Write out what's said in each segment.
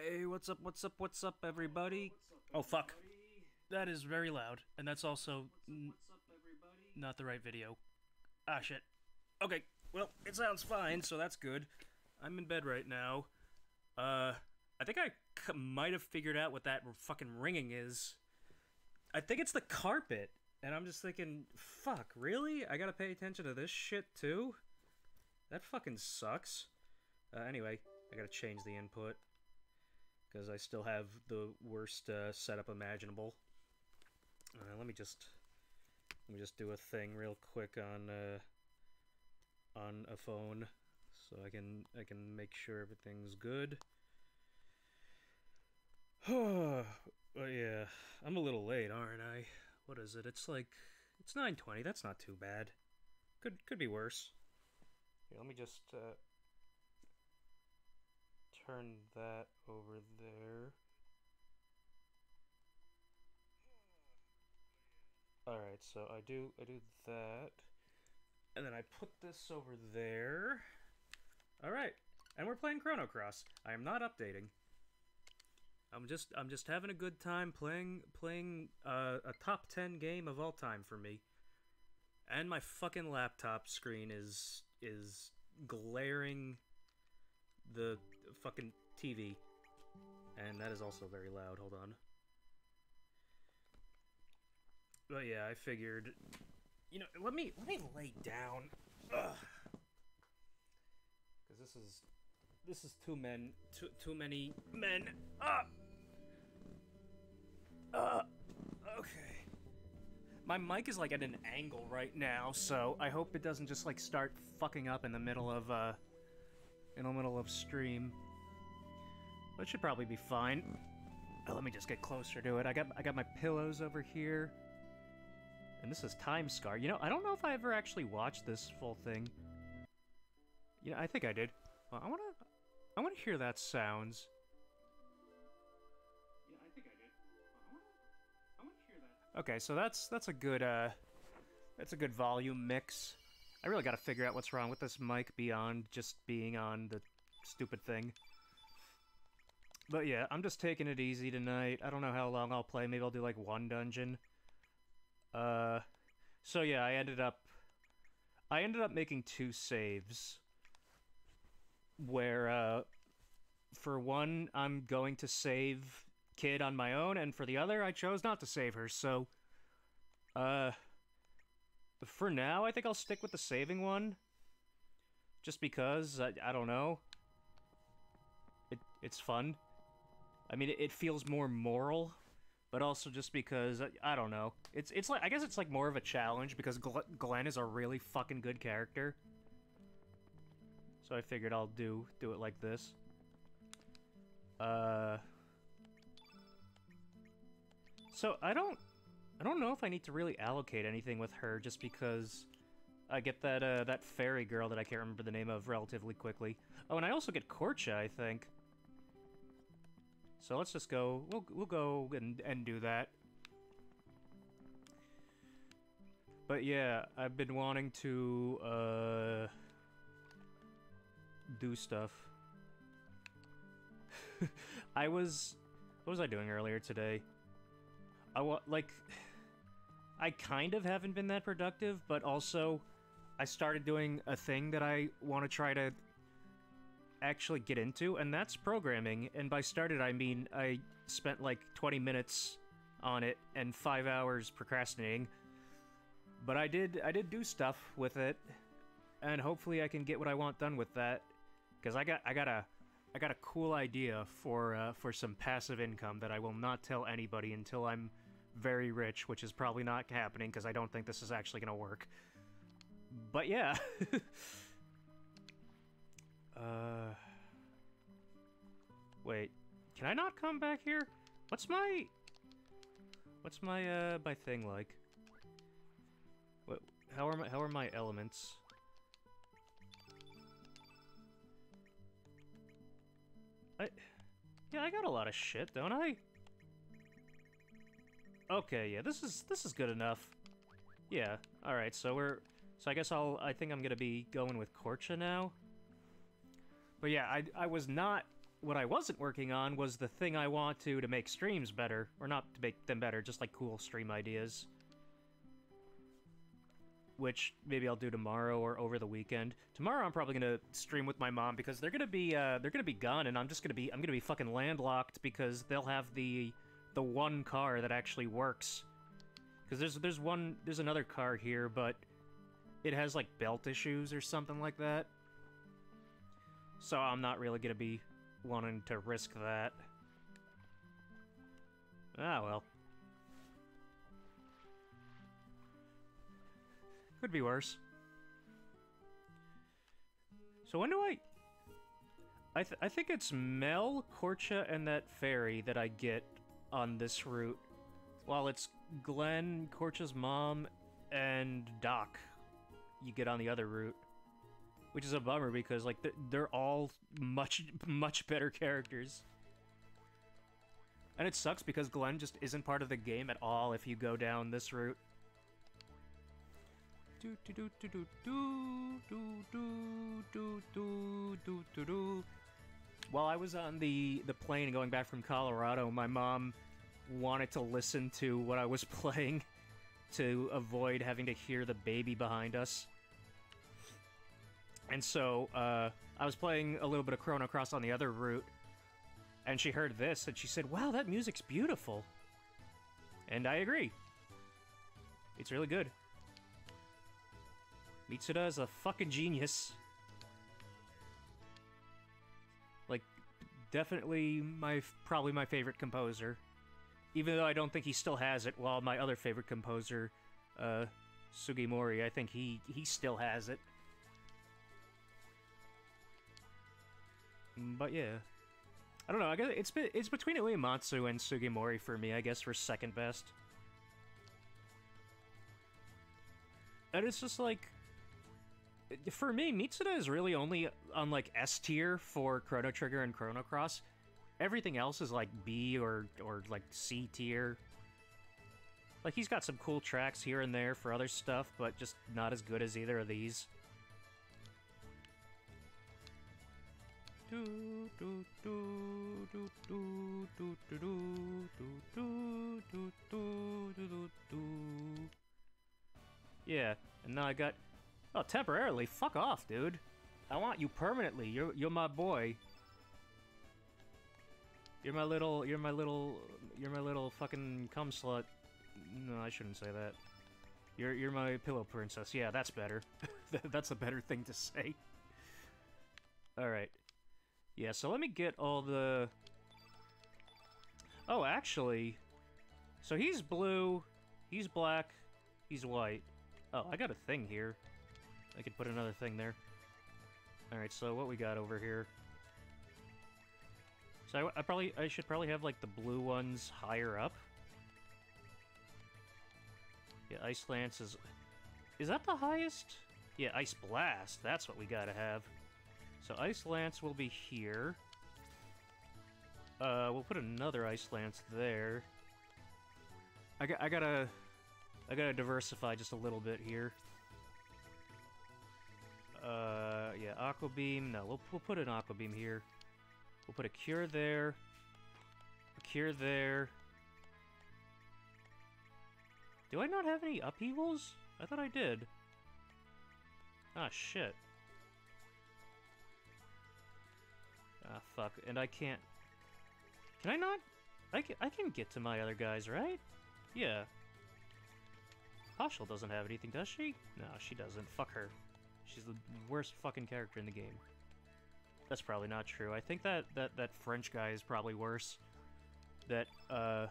Hey, what's up, what's up, what's up, everybody? Oh, fuck. That is very loud, and that's also not the right video. Ah, shit. Okay, well, it sounds fine, so that's good. I'm in bed right now. Uh, I think I c- might have figured out what that fucking ringing is. I think it's the carpet, and I'm just thinking, fuck, really? I gotta pay attention to this shit too? That fucking sucks. Uh, anyway, I gotta change the input because I still have the worst uh, setup imaginable. Uh, let me just let me just do a thing real quick on uh, on a phone so I can I can make sure everything's good. Oh, yeah, I'm a little late, aren't I? What is it? It's like it's 9:20. That's not too bad. Could could be worse. Here, let me just uh, turn that over there. Alright, so I do I do that. And then I put this over there. Alright. And we're playing Chrono Cross. I am not updating. I'm just I'm just having a good time playing playing uh, a top 10 game of all time for me. And my fucking laptop screen is is glaring the fucking TV. And that is also very loud. Hold on. But yeah, I figured you know, let me let me lay down. Cuz this is this is too men too too many men. Ah. Uh, okay. My mic is like at an angle right now, so I hope it doesn't just like start fucking up in the middle of uh in the middle of stream. That should probably be fine. Oh, let me just get closer to it. I got I got my pillows over here. And this is Time Scar. You know, I don't know if I ever actually watched this full thing. You know, I think I did. Well, I wanna I wanna hear that sounds. Yeah, I think I did. I wanna I wanna hear that. Okay, so that's that's a good uh that's a good volume mix. I really gotta figure out what's wrong with this mic beyond just being on the stupid thing. But yeah, I'm just taking it easy tonight. I don't know how long I'll play. Maybe I'll do like one dungeon. Uh, so yeah, I ended up, I ended up making two saves. Where, uh, for one, I'm going to save Kid on my own, and for the other, I chose not to save her. So, uh, for now, I think I'll stick with the saving one. Just because, I, I don't know. It, it's fun. I mean, it, it feels more moral, but also just because, I, I don't know. It's, it's like, I guess it's like more of a challenge because Gl Glenn is a really fucking good character. So I figured I'll do, do it like this. Uh... So I don't I don't know if I need to really allocate anything with her just because I get that uh, that fairy girl that I can't remember the name of relatively quickly. Oh, and I also get Korcha, I think. So let's just go. We'll we'll go and and do that. But yeah, I've been wanting to uh do stuff. I was what was I doing earlier today? I want like I kind of haven't been that productive, but also I started doing a thing that I want to try to actually get into, and that's programming. And by started, I mean I spent like 20 minutes on it and 5 hours procrastinating. But I did I did do stuff with it, and hopefully I can get what I want done with that cuz I got I got a I got a cool idea for uh, for some passive income that I will not tell anybody until I'm very rich, which is probably not happening because I don't think this is actually gonna work. But yeah. uh. Wait, can I not come back here? What's my What's my uh my thing like? What? How are my How are my elements? I, yeah, I got a lot of shit, don't I? Okay, yeah, this is this is good enough. Yeah, all right. So we're so I guess I'll I think I'm gonna be going with Korcha now. But yeah, I I was not what I wasn't working on was the thing I want to to make streams better, or not to make them better, just like cool stream ideas. Which maybe I'll do tomorrow or over the weekend. Tomorrow I'm probably gonna stream with my mom because they're gonna be uh, they're gonna be gone, and I'm just gonna be I'm gonna be fucking landlocked because they'll have the the one car that actually works. Because there's there's one there's another car here, but it has like belt issues or something like that. So I'm not really gonna be wanting to risk that. Ah, well. Could be worse. So when do I... I, th I think it's Mel, Korcha, and that fairy that I get on this route. While it's Glenn, Korcha's mom, and Doc you get on the other route. Which is a bummer because, like, they're all much, much better characters. And it sucks because Glenn just isn't part of the game at all if you go down this route. Do do do do do do do do do do do do. While I was on the the plane going back from Colorado, my mom wanted to listen to what I was playing to avoid having to hear the baby behind us. And so uh, I was playing a little bit of Chrono Cross on the other route, and she heard this, and she said, Wow, that music's beautiful. And I agree. It's really good. Mitsuda is a fucking genius. Definitely my probably my favorite composer. Even though I don't think he still has it, while my other favorite composer, uh, Sugimori, I think he, he still has it. But yeah. I don't know, I guess it's it's between Uematsu and Sugimori for me, I guess, for second best. And it's just like... For me, Mitsuda is really only on, like, S tier for Chrono Trigger and Chrono Cross. Everything else is, like, B or, or like, C tier. Like, he's got some cool tracks here and there for other stuff, but just not as good as either of these. Yeah, and now I got... Oh, temporarily? Fuck off, dude. I want you permanently. You're, you're my boy. You're my little... You're my little... You're my little fucking cum slut. No, I shouldn't say that. You're, you're my pillow princess. Yeah, that's better. that's a better thing to say. Alright. Yeah, so let me get all the... Oh, actually... So he's blue, he's black, he's white. Oh, I got a thing here. I could put another thing there. Alright, so what we got over here? So I, I, probably I should probably have like the blue ones higher up. Yeah, Ice Lance is is that the highest? Yeah, Ice Blast. That's what we gotta have. So Ice Lance will be here. Uh, we'll put another Ice Lance there. I, got, I gotta... I gotta diversify just a little bit here. Uh, yeah, Aqua Beam. No, we'll, we'll put an Aqua Beam here. We'll put a Cure there. A Cure there. Do I not have any upheavals? I thought I did. Ah, shit. Ah, fuck. And I can't... Can I not? I can, I can get to my other guys, right? Yeah. Poshul doesn't have anything, does she? No, she doesn't. Fuck her. She's the worst fucking character in the game. That's probably not true. I think that, that, that French guy is probably worse. That, uh,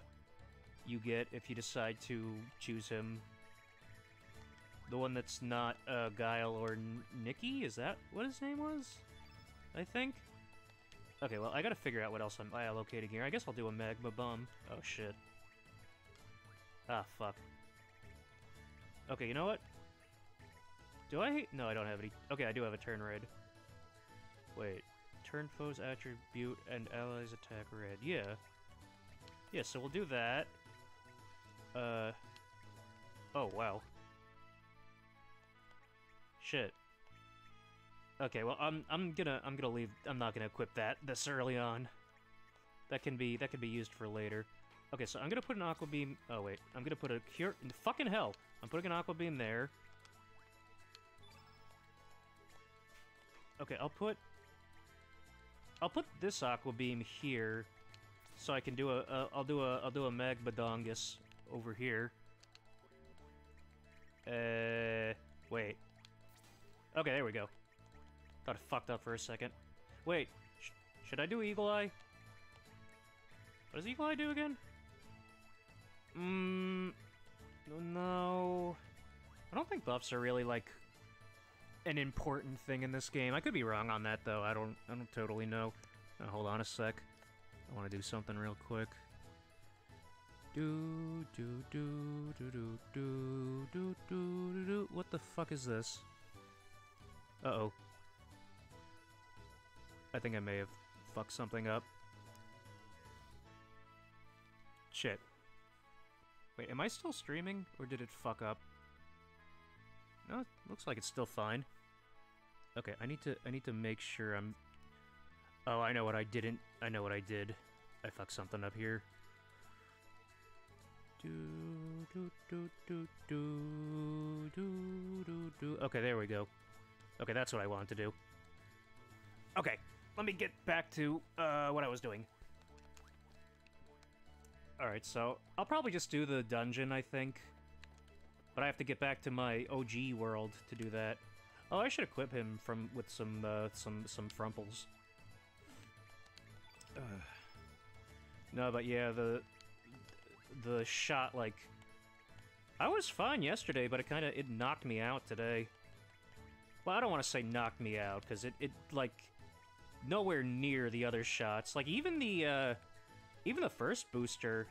you get if you decide to choose him. The one that's not, uh, Guile or N Nikki? Is that what his name was? I think? Okay, well, I gotta figure out what else I'm allocating here. I guess I'll do a Magma Bomb. Oh, shit. Ah, fuck. Okay, you know what? Do I? No, I don't have any. Okay, I do have a turn red. Wait. Turn foes attribute and allies attack red. Yeah. Yeah, so we'll do that. Uh. Oh, wow. Shit. Okay, well, I'm I'm gonna I'm gonna leave. I'm not gonna equip that this early on. That can be that can be used for later. Okay, so I'm gonna put an aqua beam. Oh wait, I'm gonna put a cure. In Fucking hell! I'm putting an aqua beam there. Okay, I'll put. I'll put this aqua beam here, so I can do a. I'll do a. I'll do a Magbadongus over here. Uh, wait. Okay, there we go. Thought fucked up for a second. Wait, sh should I do Eagle Eye? What does Eagle Eye do again? Mmm... No... I don't think buffs are really, like, an important thing in this game. I could be wrong on that, though. I don't, I don't totally know. Now, hold on a sec. I want to do something real quick. Do, do, do, do, do, do, do, do, do, What the fuck is this? Uh-oh. I think I may have fucked something up. Shit. Wait, am I still streaming, or did it fuck up? No, looks like it's still fine. Okay, I need to I need to make sure I'm Oh, I know what I didn't. I know what I did. I fucked something up here. Do do do do do do do do. Okay, there we go. Okay, that's what I wanted to do. Okay, let me get back to uh, what I was doing. Alright, so I'll probably just do the dungeon, I think. But I have to get back to my OG world to do that. Oh, I should equip him from with some uh, some some frumples. Uh, no, but yeah, the the shot like I was fine yesterday, but it kind of it knocked me out today. Well, I don't want to say knocked me out because it it like nowhere near the other shots. Like even the uh, even the first booster,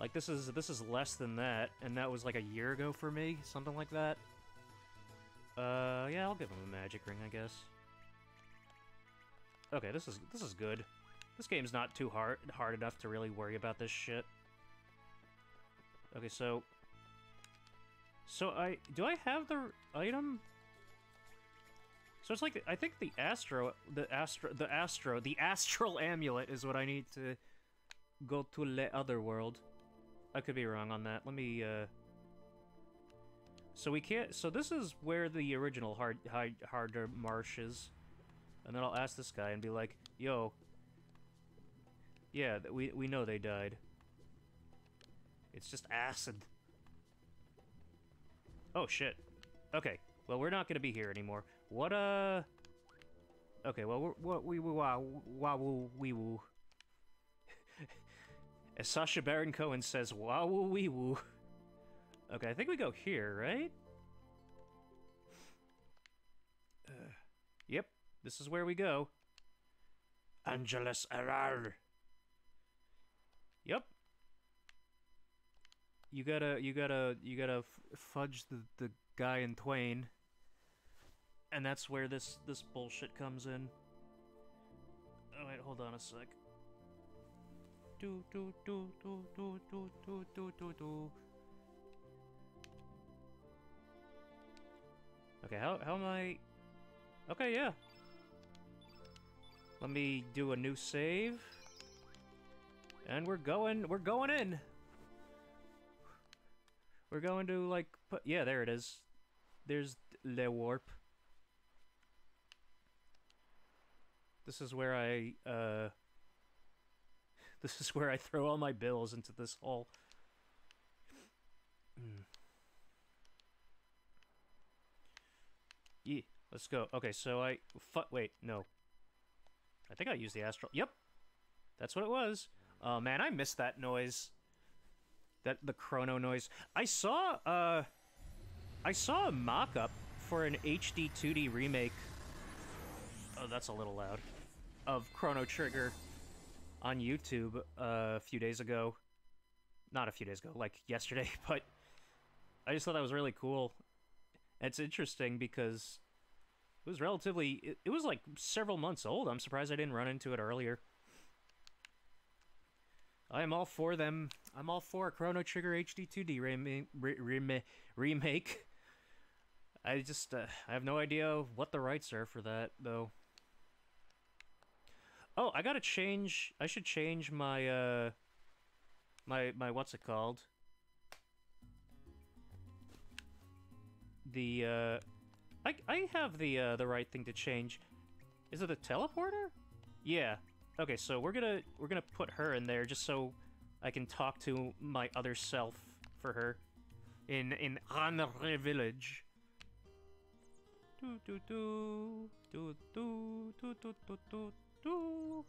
like this is this is less than that, and that was like a year ago for me, something like that. Uh, yeah, I'll give him a magic ring, I guess. Okay, this is this is good. This game's not too hard hard enough to really worry about this shit. Okay, so so I do I have the item so it's like I think the astro, the astro, the astro, the astral amulet is what I need to go to the other world. I could be wrong on that. Let me. uh... So we can't. So this is where the original hard, hard harder marsh is, and then I'll ask this guy and be like, "Yo, yeah, we we know they died. It's just acid." Oh shit. Okay. Well, we're not gonna be here anymore. What, uh... Okay, well, what we wow wow wee woo. As Sacha Baron Cohen says, wow wee woo. Okay, I think we go here, right? Uh, yep, this is where we go. Angelus Errar. Yep. You gotta, you gotta, you gotta fudge the, the guy in twain. And that's where this this bullshit comes in. Oh wait, hold on a sec. Do do do do do do do do do do. Okay, how how am I? Okay, yeah. Let me do a new save. And we're going, we're going in. We're going to, like, put, yeah, there it is. There's Le Warp. This is where I, uh... This is where I throw all my bills into this hole. Mm. Yeah, let's go. Okay, so I... wait, no. I think I used the astral... Yep! That's what it was. Oh, man, I missed that noise. That, the chrono noise. I saw, uh... I saw a mock-up for an HD 2D remake. Oh, that's a little loud of Chrono Trigger on YouTube uh, a few days ago. Not a few days ago, like yesterday, but I just thought that was really cool. It's interesting because was relatively, it, it was like several months old. I'm surprised I didn't run into it earlier. I am all for them. I'm all for Chrono Trigger HD 2D rem rem remake. I just, uh, I have no idea what the rights are for that, though. Oh, I gotta change, I should change my, uh, my, my, what's it called? The, uh, I, I have the, uh, the right thing to change. Is it a teleporter? Yeah. Okay, so we're gonna, we're gonna put her in there just so I can talk to my other self for her in, in Ranre Village. Do do do do do do do do do do.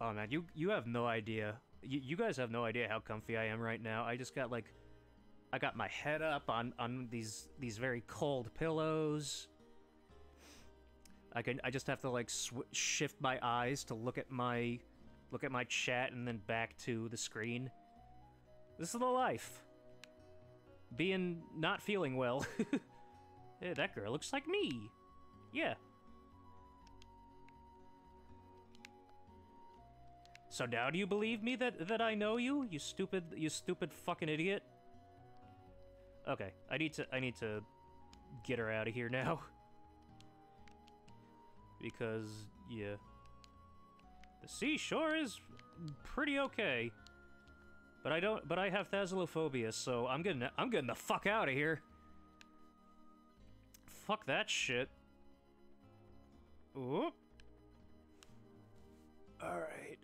Oh man, you you have no idea. You you guys have no idea how comfy I am right now. I just got like, I got my head up on on these these very cold pillows. I can I just have to like shift my eyes to look at my look at my chat and then back to the screen. This is the life being not feeling well. hey, that girl looks like me. Yeah. So now do you believe me that that I know you? You stupid you stupid fucking idiot. Okay, I need to I need to get her out of here now. because yeah. The seashore is pretty okay. But I don't. But I have thalassophobia, so I'm getting. I'm getting the fuck out of here. Fuck that shit. Oop. All right.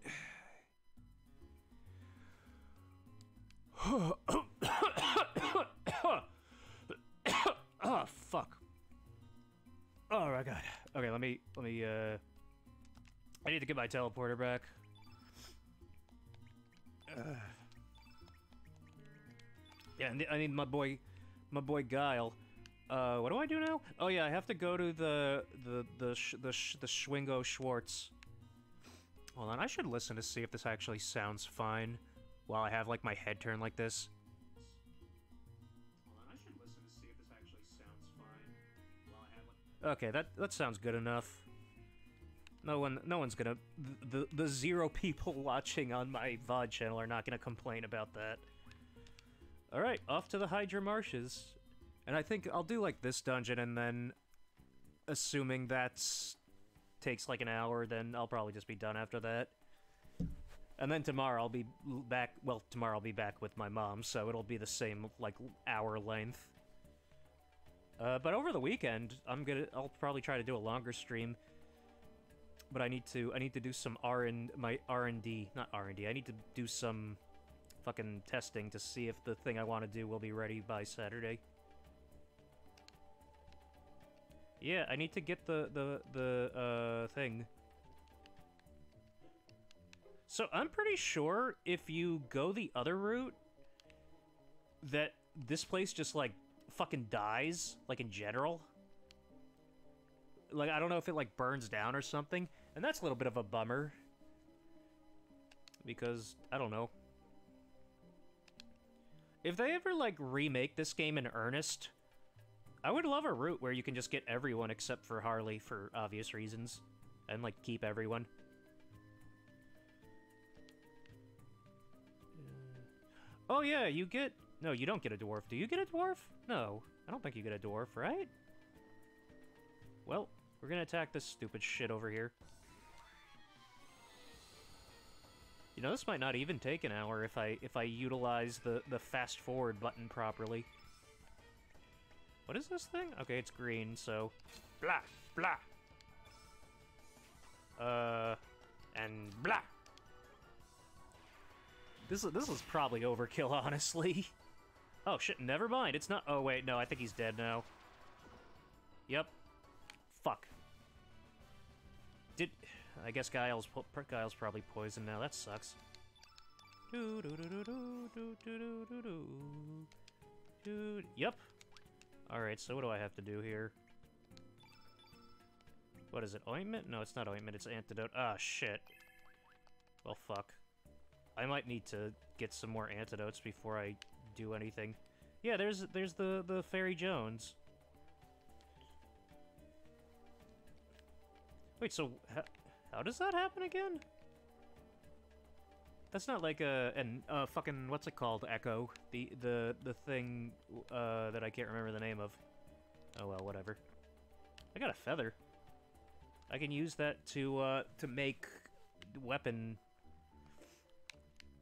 Oh fuck. Oh my god. Okay, let me let me uh I need to get my teleporter back. Uh. Yeah, I need my boy, my boy Guile. Uh, what do I do now? Oh yeah, I have to go to the the the sh the sh the Schwingo Schwartz. Hold on, I should listen to see if this actually sounds fine while I have like my head turned like this. Okay, that that sounds good enough. No one, no one's gonna. The the zero people watching on my VOD channel are not gonna complain about that. Alright, off to the Hydra Marshes. And I think I'll do like this dungeon and then assuming that takes like an hour, then I'll probably just be done after that. And then tomorrow I'll be back, well, tomorrow I'll be back with my mom, so it'll be the same, like, hour length. Uh, but over the weekend, I'm gonna, I'll probably try to do a longer stream. But I need to, I need to do some R and, my R&D, not R&D, I need to do some fucking testing to see if the thing I want to do will be ready by Saturday. Yeah, I need to get the, the, the, uh, thing. So I'm pretty sure if you go the other route, that this place just, like, fucking dies, like, in general. Like, I don't know if it, like, burns down or something, and that's a little bit of a bummer. Because, I don't know, if they ever, like, remake this game in earnest, I would love a route where you can just get everyone except for Harley for obvious reasons. And, like, keep everyone. Oh, yeah, you get... No, you don't get a dwarf. Do you get a dwarf? No, I don't think you get a dwarf, right? Well, we're gonna attack this stupid shit over here. You know, this might not even take an hour if I if I utilize the, the fast forward button properly. What is this thing? Okay, it's green, so... Blah! Blah! Uh... And blah! This is, this is probably overkill, honestly. Oh, shit, never mind. It's not... Oh, wait, no, I think he's dead now. Yep. Fuck. Did... I guess Guile's, Guile's probably poisoned now. That sucks. Do do do do do do do do do do. Yep. All right. So what do I have to do here? What is it? Ointment? No, it's not ointment. It's antidote. Ah, shit. Well, fuck. I might need to get some more antidotes before I do anything. Yeah, there's there's the the Fairy Jones. Wait, so how does that happen again? That's not like a an uh fucking what's it called? Echo. The the the thing uh that I can't remember the name of. Oh well, whatever. I got a feather. I can use that to uh to make weapon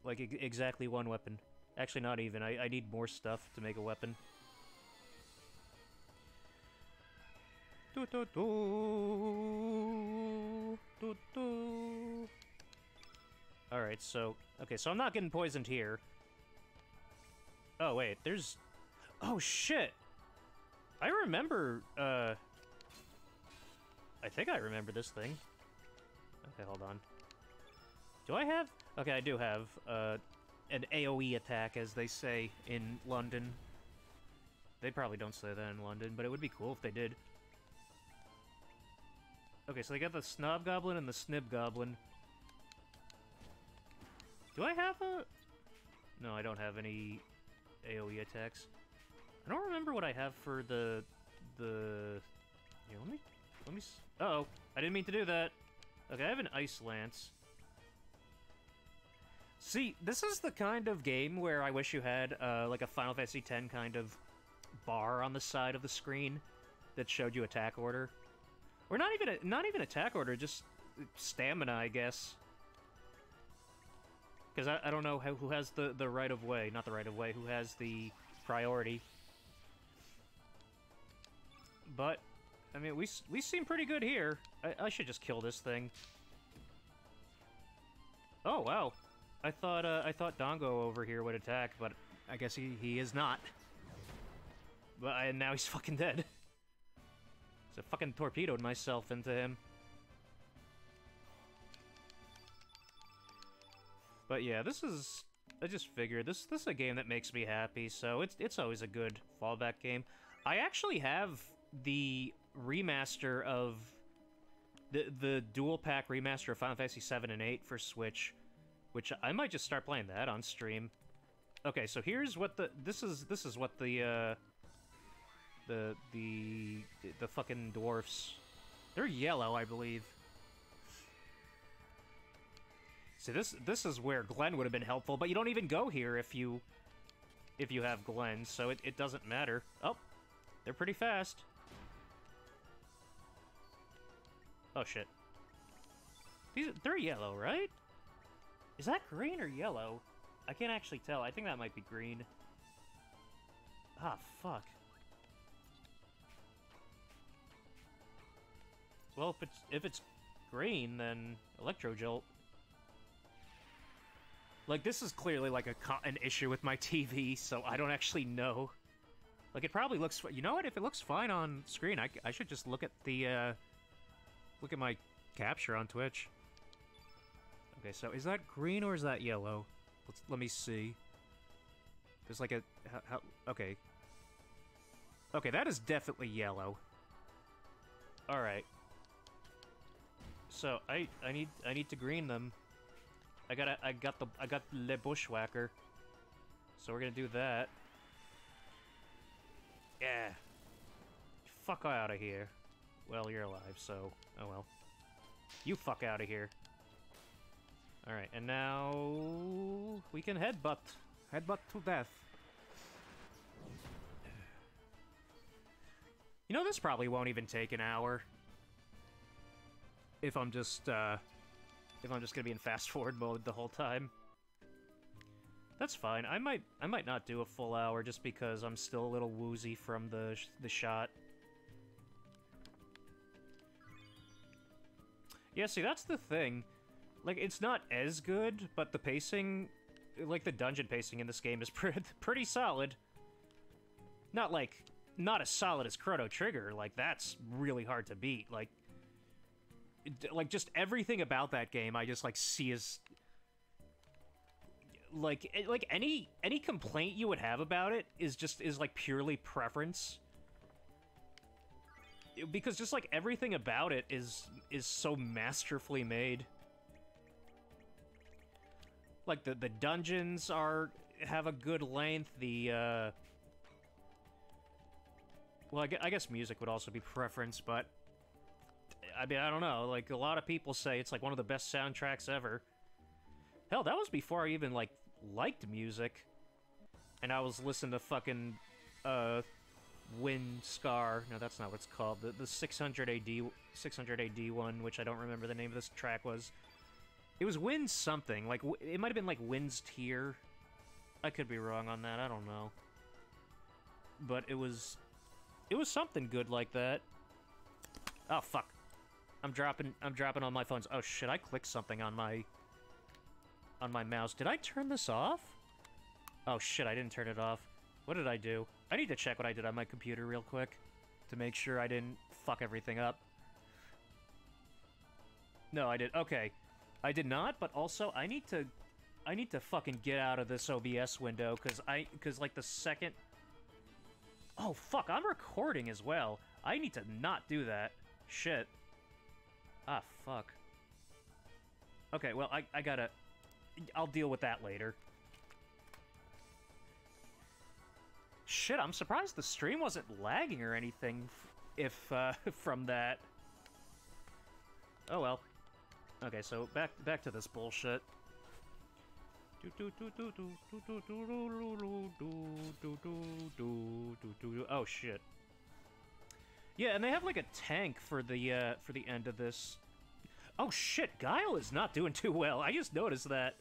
like exactly one weapon. Actually, not even. I, I need more stuff to make a weapon. Do, do, do. Do, do. Alright, so... Okay, so I'm not getting poisoned here. Oh, wait, there's... Oh, shit! I remember, uh... I think I remember this thing. Okay, hold on. Do I have... Okay, I do have, uh, an AoE attack, as they say in London. They probably don't say that in London, but it would be cool if they did. Okay, so they got the Snob Goblin and the Snib Goblin. Do I have a... No, I don't have any AoE attacks. I don't remember what I have for the... the... Yeah, let me... Let me... Uh oh I didn't mean to do that. Okay, I have an Ice Lance. See, this is the kind of game where I wish you had, uh, like a Final Fantasy X kind of bar on the side of the screen that showed you attack order. Or not even a, not even attack order, just stamina, I guess. Because I, I don't know how, who has the, the right of way, not the right of way, who has the priority. But, I mean, we, we seem pretty good here. I, I should just kill this thing. Oh, wow. I thought, uh, I thought Dongo over here would attack, but I guess he, he is not. But I, now he's fucking dead. So I fucking torpedoed myself into him. But yeah, this is... I just figured, this, this is a game that makes me happy, so it's, it's always a good fallback game. I actually have the remaster of... The, the dual pack remaster of Final Fantasy 7 and 8 for Switch, which I might just start playing that on stream. Okay, so here's what the... This is, this is what the, uh the the the fucking dwarfs. They're yellow, I believe. See, this this is where Glenn would have been helpful, but you don't even go here if you if you have Glenn, so it, it doesn't matter. Oh, they're pretty fast. Oh shit. These they're yellow, right? Is that green or yellow? I can't actually tell. I think that might be green. Ah, fuck. Well, if it's if it's green, then Electro Jolt. Like this is clearly like a an issue with my TV, so I don't actually know. Like it probably looks. You know what? If it looks fine on screen, I, I should just look at the uh, look at my capture on Twitch. Okay, so is that green or is that yellow? Let's let me see. There's like a how, how okay. Okay, that is definitely yellow. All right. So I I need I need to green them. I got I got the I got Le Bushwhacker. So we're gonna do that. Yeah. Fuck out of here. Well, you're alive, so oh well. You fuck out of here. Alright, and now we can headbutt. Headbutt to death. You know, this probably won't even take an hour if I'm just, uh, if I'm just gonna be in fast forward mode the whole time. That's fine. I might, I might not do a full hour just because I'm still a little woozy from the sh the shot. Yeah, see, that's the thing. Like, it's not as good, but the pacing, like the dungeon pacing in this game is pre pretty solid. Not like, not as solid as Chrono Trigger. Like, that's really hard to beat. Like, like just everything about that game I just like see as like like any any complaint you would have about it is just is like purely preference because just like everything about it is is so masterfully made like the the dungeons are have a good length the uh well I guess music would also be preference but I mean, I don't know. Like, a lot of people say it's like one of the best soundtracks ever. Hell, that was before I even, like, liked music. And I was listening to fucking, uh, Wind Scar. No, that's not what it's called. The, the 600 AD, 600 AD one, which I don't remember the name of this track was. It was Wind something. Like, it might have been, like, Wins tier. I could be wrong on that. I don't know. But it was... It was something good like that. Oh, fuck. I'm dropping I'm dropping on my phones. Oh shit, I clicked something on my on my mouse. Did I turn this off? Oh shit, I didn't turn it off. What did I do? I need to check what I did on my computer real quick to make sure I didn't fuck everything up. No, I did. Okay. I did not, but also I need to I need to fucking get out of this OBS window cuz I cuz like the second Oh fuck, I'm recording as well. I need to not do that. Shit. Ah, fuck. Okay, well, I, I gotta... I'll deal with that later. Shit, I'm surprised the stream wasn't lagging or anything if, uh, from that. Oh well. Okay, so back back to this bullshit. Oh shit. Yeah, and they have like a tank for the uh, for the end of this. Oh shit, Guile is not doing too well. I just noticed that.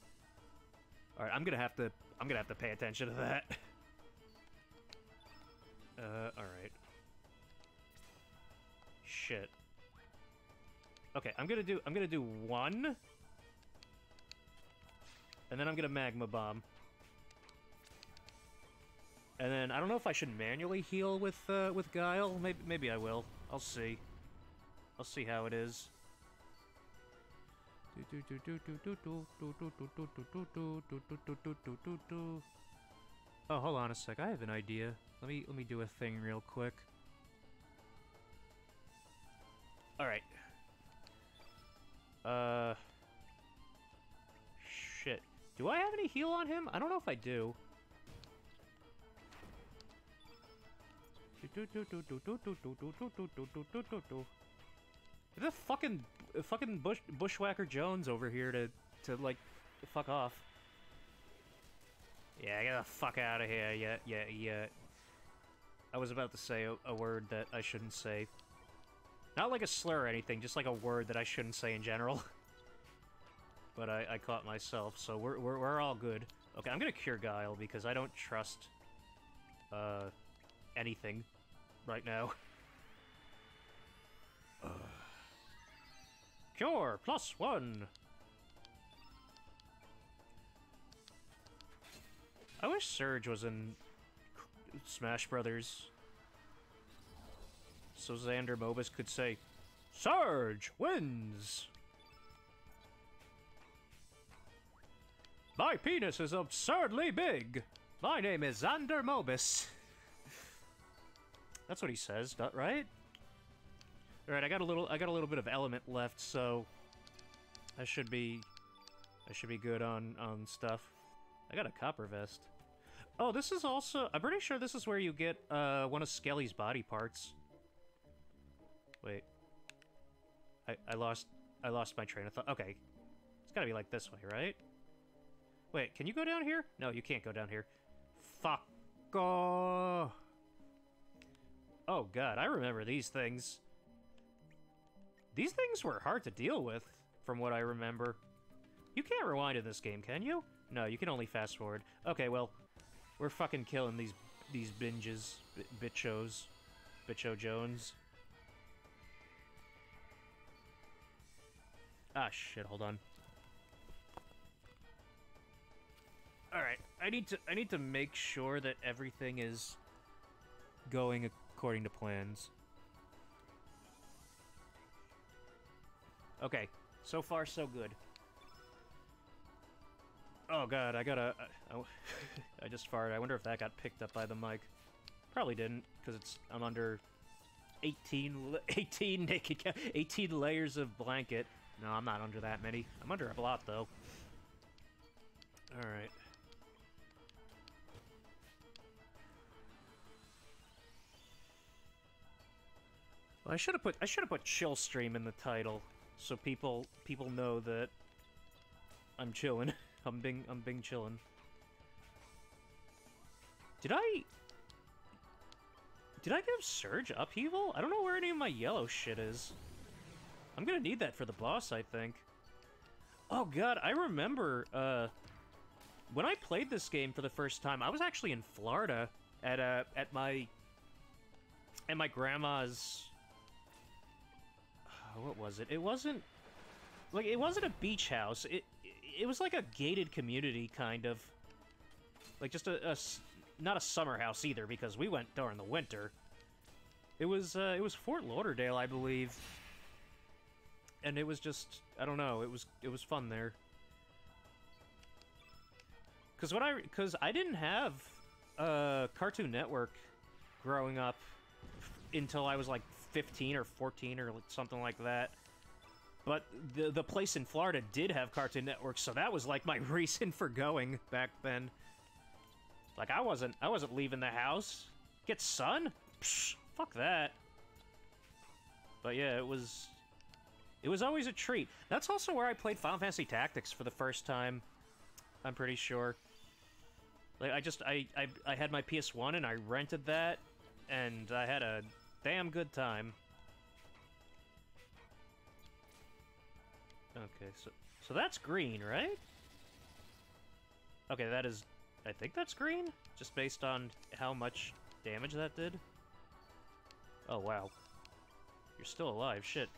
All right, I'm gonna have to I'm gonna have to pay attention to that. Uh, all right. Shit. Okay, I'm gonna do I'm gonna do one, and then I'm gonna magma bomb. And then I don't know if I should manually heal with uh, with Guile. Maybe maybe I will. I'll see. I'll see how it is. Oh, hold on a sec. I have an idea. Let me let me do a thing real quick. All right. Uh. Shit. Do I have any heal on him? I don't know if I do. The fucking fucking bush bushwhacker Jones over here to to like fuck off. Yeah, get the fuck out of here. Yeah, yeah, yeah. I was about to say a, a, word that I shouldn't say. Not like a slur or anything, just like a word that I shouldn't say in general. but I, I caught myself, so we're, we're, we're all good. Okay, I'm gonna cure Guile because I don't trust, uh, anything right now. Uh. Cure, plus one! I wish Serge was in Smash Brothers. So Xander Mobus could say, Serge wins! My penis is absurdly big! My name is Xander Mobus. That's what he says, right? All right, I got a little, I got a little bit of element left, so I should be, I should be good on on stuff. I got a copper vest. Oh, this is also, I'm pretty sure this is where you get uh one of Skelly's body parts. Wait, I I lost, I lost my train of thought. Okay, it's gotta be like this way, right? Wait, can you go down here? No, you can't go down here. Fuck. Oh. Oh god, I remember these things. These things were hard to deal with, from what I remember. You can't rewind in this game, can you? No, you can only fast forward. Okay, well, we're fucking killing these these binges, bitchos, bitcho Jones. Ah, shit, hold on. Alright, I need to I need to make sure that everything is going according to plans. Okay, so far so good. Oh god, I gotta... I, I just farted. I wonder if that got picked up by the mic. Probably didn't, because it's I'm under 18, 18 naked, 18 layers of blanket. No, I'm not under that many. I'm under a lot, though. Alright. Well, I should have put I should have put chill stream in the title, so people people know that I'm chilling I'm being I'm being chilling. Did I Did I give Serge upheaval? I don't know where any of my yellow shit is. I'm gonna need that for the boss, I think. Oh god, I remember uh when I played this game for the first time, I was actually in Florida at uh at my at my grandma's what was it? It wasn't like it wasn't a beach house. It it was like a gated community kind of like just a, a not a summer house either because we went during the winter. It was uh, it was Fort Lauderdale, I believe, and it was just I don't know. It was it was fun there. Cause when I cause I didn't have uh, Cartoon Network growing up until I was like 15 or 14 or something like that. But the the place in Florida did have Cartoon Network, so that was like my reason for going back then. Like I wasn't I wasn't leaving the house. Get sun? Psh, fuck that. But yeah, it was it was always a treat. That's also where I played Final Fantasy Tactics for the first time. I'm pretty sure. Like I just I I I had my PS1 and I rented that and I had a damn good time. Okay, so so that's green, right? Okay, that is I think that's green, just based on how much damage that did. Oh wow. You're still alive, shit.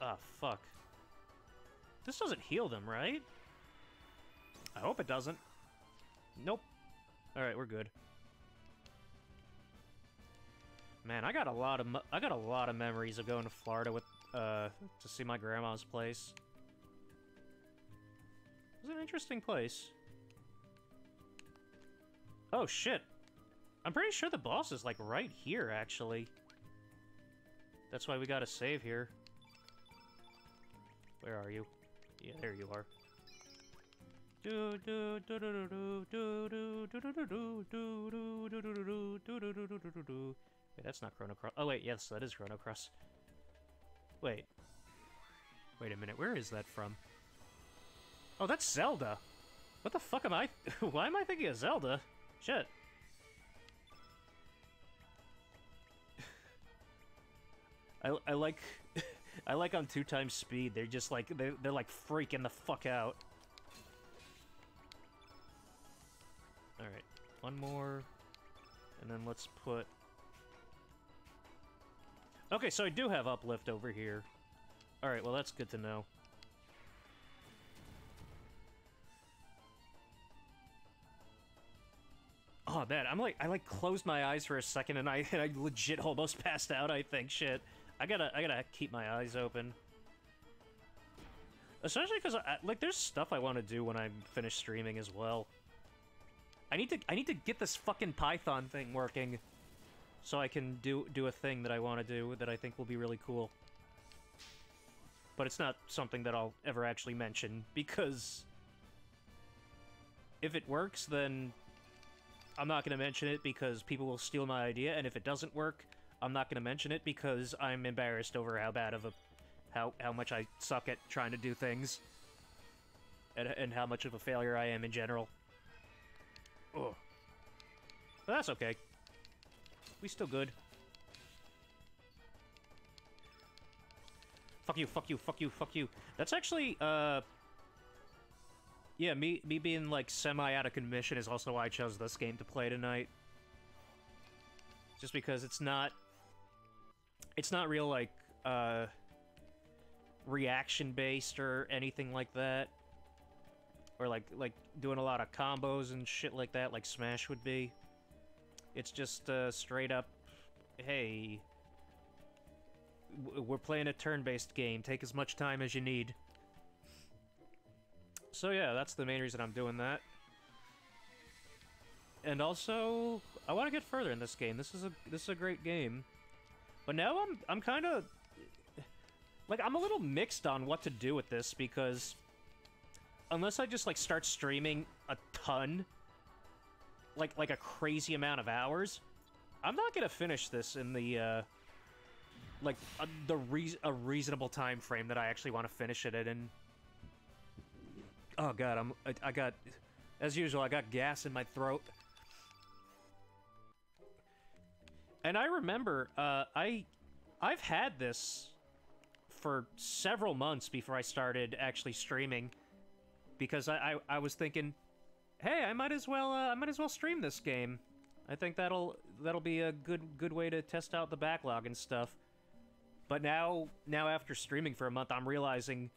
Ah, fuck. This doesn't heal them, right? I hope it doesn't. Nope. Alright, we're good. Man, I got a lot of I got a lot of memories of going to Florida with uh to see my grandma's place. It was an interesting place. Oh shit. I'm pretty sure the boss is like right here actually. That's why we gotta save here. Where are you? Yeah, there you are. Do do do do do do do do do do do do do do do do do do do Wait, that's not Chrono Cross. Oh, wait, yes, that is Chrono Cross. Wait. Wait a minute, where is that from? Oh, that's Zelda! What the fuck am I... Why am I thinking of Zelda? Shit. I, I like... I like on two times speed, they're just like... They're, they're like freaking the fuck out. Alright, one more... And then let's put Okay, so I do have uplift over here. Alright, well that's good to know. Oh man, I'm like I like closed my eyes for a second and I and I legit almost passed out, I think. Shit. I gotta I gotta keep my eyes open. Especially because like there's stuff I want to do when I'm finished streaming as well. I need to I need to get this fucking Python thing working so I can do do a thing that I want to do that I think will be really cool. But it's not something that I'll ever actually mention, because if it works, then I'm not going to mention it because people will steal my idea, and if it doesn't work, I'm not going to mention it because I'm embarrassed over how bad of a... how, how much I suck at trying to do things. And, and how much of a failure I am in general. Ugh. But that's okay. We still good. Fuck you, fuck you, fuck you, fuck you. That's actually, uh... Yeah, me, me being, like, semi out of commission is also why I chose this game to play tonight. Just because it's not... It's not real, like, uh... Reaction-based or anything like that. Or, like, like, doing a lot of combos and shit like that, like Smash would be. It's just uh, straight up, hey, we're playing a turn-based game. Take as much time as you need. So yeah, that's the main reason I'm doing that. And also, I want to get further in this game. This is a this is a great game. But now I'm I'm kind of like I'm a little mixed on what to do with this because unless I just like start streaming a ton like like a crazy amount of hours, I'm not gonna finish this in the uh, like uh, the re a reasonable time frame that I actually want to finish it in. Oh god, I'm I, I got as usual, I got gas in my throat. And I remember uh I I've had this for several months before I started actually streaming because I I, I was thinking, "Hey, I might as well uh, I might as well stream this game." I think that'll that'll be a good good way to test out the backlog and stuff. But now now after streaming for a month, I'm realizing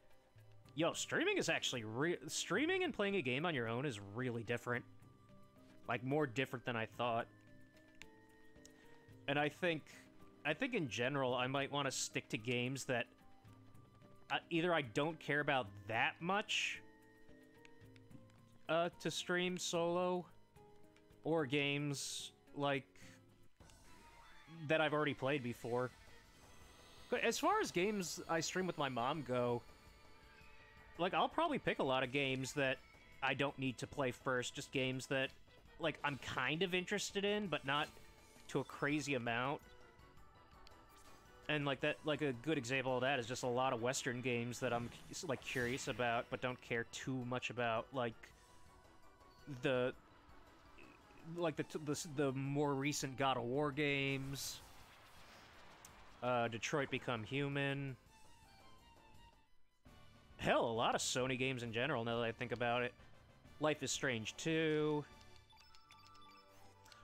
yo, streaming is actually re- streaming and playing a game on your own is really different. Like more different than I thought. And I think I think in general I might want to stick to games that uh, either I don't care about that much uh, to stream solo or games like that I've already played before. As far as games I stream with my mom go, like I'll probably pick a lot of games that I don't need to play first, just games that like I'm kind of interested in, but not to a crazy amount. And like that, like a good example of that is just a lot of Western games that I'm like curious about, but don't care too much about, like the like the the, the more recent God of War games, uh, Detroit Become Human. Hell, a lot of Sony games in general. Now that I think about it, Life is Strange 2.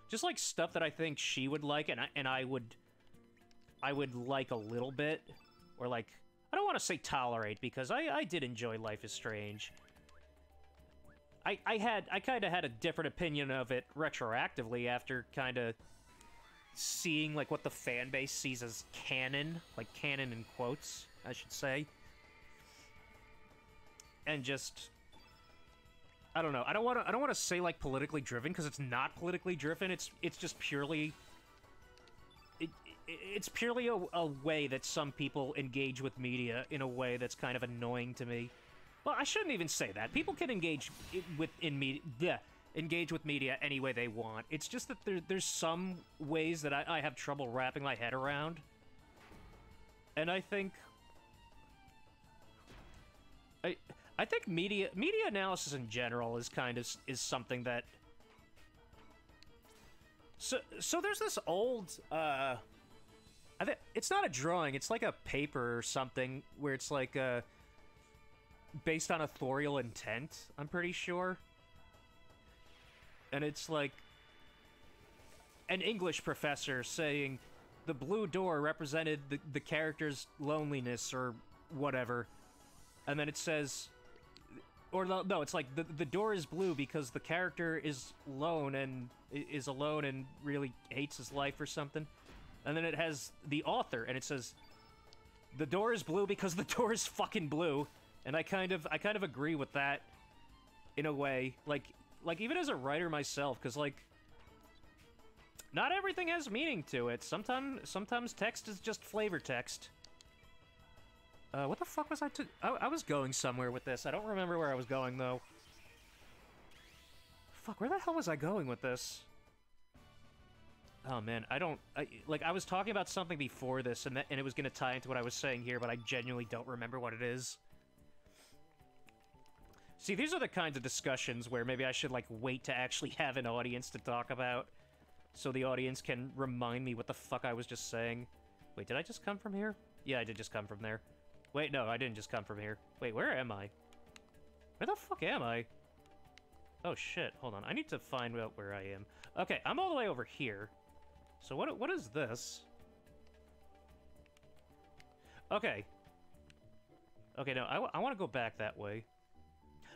Just like stuff that I think she would like, and I and I would, I would like a little bit, or like I don't want to say tolerate because I I did enjoy Life is Strange. I, I had I kind of had a different opinion of it retroactively after kind of seeing like what the fan base sees as canon, like canon in quotes, I should say. And just I don't know. I don't want to I don't want to say like politically driven because it's not politically driven. It's it's just purely it, it's purely a, a way that some people engage with media in a way that's kind of annoying to me. Well, I shouldn't even say that. People can engage with in media, engage with media any way they want. It's just that there, there's some ways that I, I have trouble wrapping my head around, and I think I I think media media analysis in general is kind of is something that. So so there's this old uh, I think it's not a drawing. It's like a paper or something where it's like uh based on authorial intent, I'm pretty sure. And it's like an English professor saying the blue door represented the, the character's loneliness or whatever. And then it says or no, it's like the the door is blue because the character is lone and is alone and really hates his life or something. And then it has the author and it says the door is blue because the door is fucking blue. And I kind of I kind of agree with that in a way. Like like even as a writer myself cuz like not everything has meaning to it. Sometimes sometimes text is just flavor text. Uh, what the fuck was I to- I, I was going somewhere with this. I don't remember where I was going, though. Fuck, where the hell was I going with this? Oh, man, I don't... I, like, I was talking about something before this, and, that, and it was gonna tie into what I was saying here, but I genuinely don't remember what it is. See, these are the kinds of discussions where maybe I should, like, wait to actually have an audience to talk about, so the audience can remind me what the fuck I was just saying. Wait, did I just come from here? Yeah, I did just come from there. Wait, no, I didn't just come from here. Wait, where am I? Where the fuck am I? Oh shit, hold on. I need to find out where I am. Okay, I'm all the way over here. So what what is this? Okay. Okay, no, I, I want to go back that way.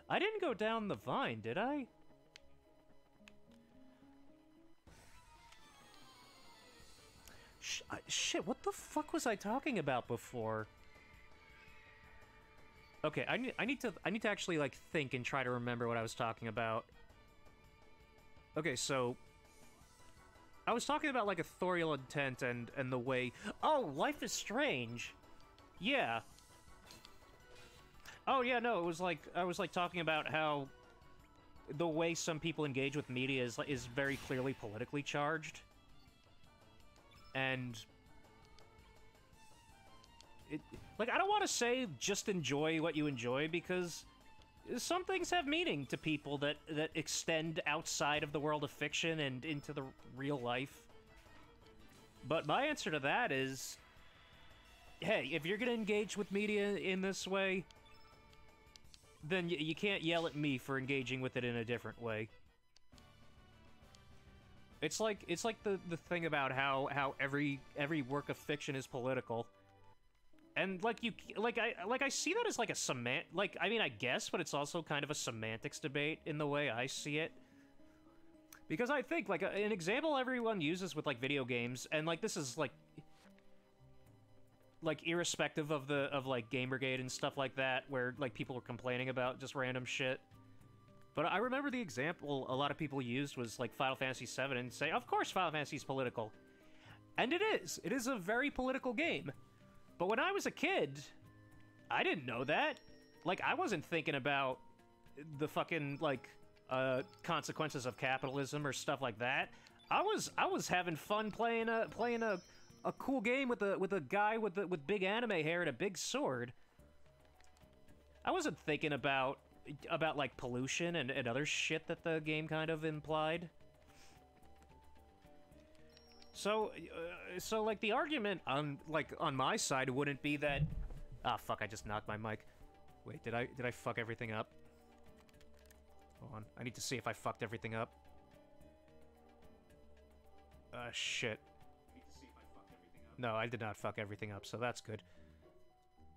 I didn't go down the vine, did I? Sh I, shit, what the fuck was I talking about before? Okay, I need I need to I need to actually like think and try to remember what I was talking about. Okay, so I was talking about like authorial intent and and the way Oh, life is strange. Yeah. Oh yeah, no, it was like I was like talking about how the way some people engage with media is is very clearly politically charged. And it, like I don't want to say just enjoy what you enjoy because some things have meaning to people that that extend outside of the world of fiction and into the real life. But my answer to that is hey, if you're going to engage with media in this way, then you can't yell at me for engaging with it in a different way. It's like it's like the the thing about how how every every work of fiction is political. And like you like I like I see that as like a semant like I mean I guess but it's also kind of a semantics debate in the way I see it. Because I think like an example everyone uses with like video games and like this is like like irrespective of the of like Gamergate and stuff like that where like people are complaining about just random shit. But I remember the example a lot of people used was like Final Fantasy VII and say, of course Final Fantasy is political. And it is. It is a very political game. But when I was a kid, I didn't know that. Like, I wasn't thinking about the fucking, like, uh, consequences of capitalism or stuff like that. I was I was having fun playing a playing a, a cool game with a with a guy with the, with big anime hair and a big sword. I wasn't thinking about about like pollution and, and other shit that the game kind of implied. So, uh, so like the argument on like on my side wouldn't be that. Ah, fuck! I just knocked my mic. Wait, did I did I fuck everything up? Hold on, I need to see if I fucked everything up. Uh, shit. No, I did not fuck everything up, so that's good.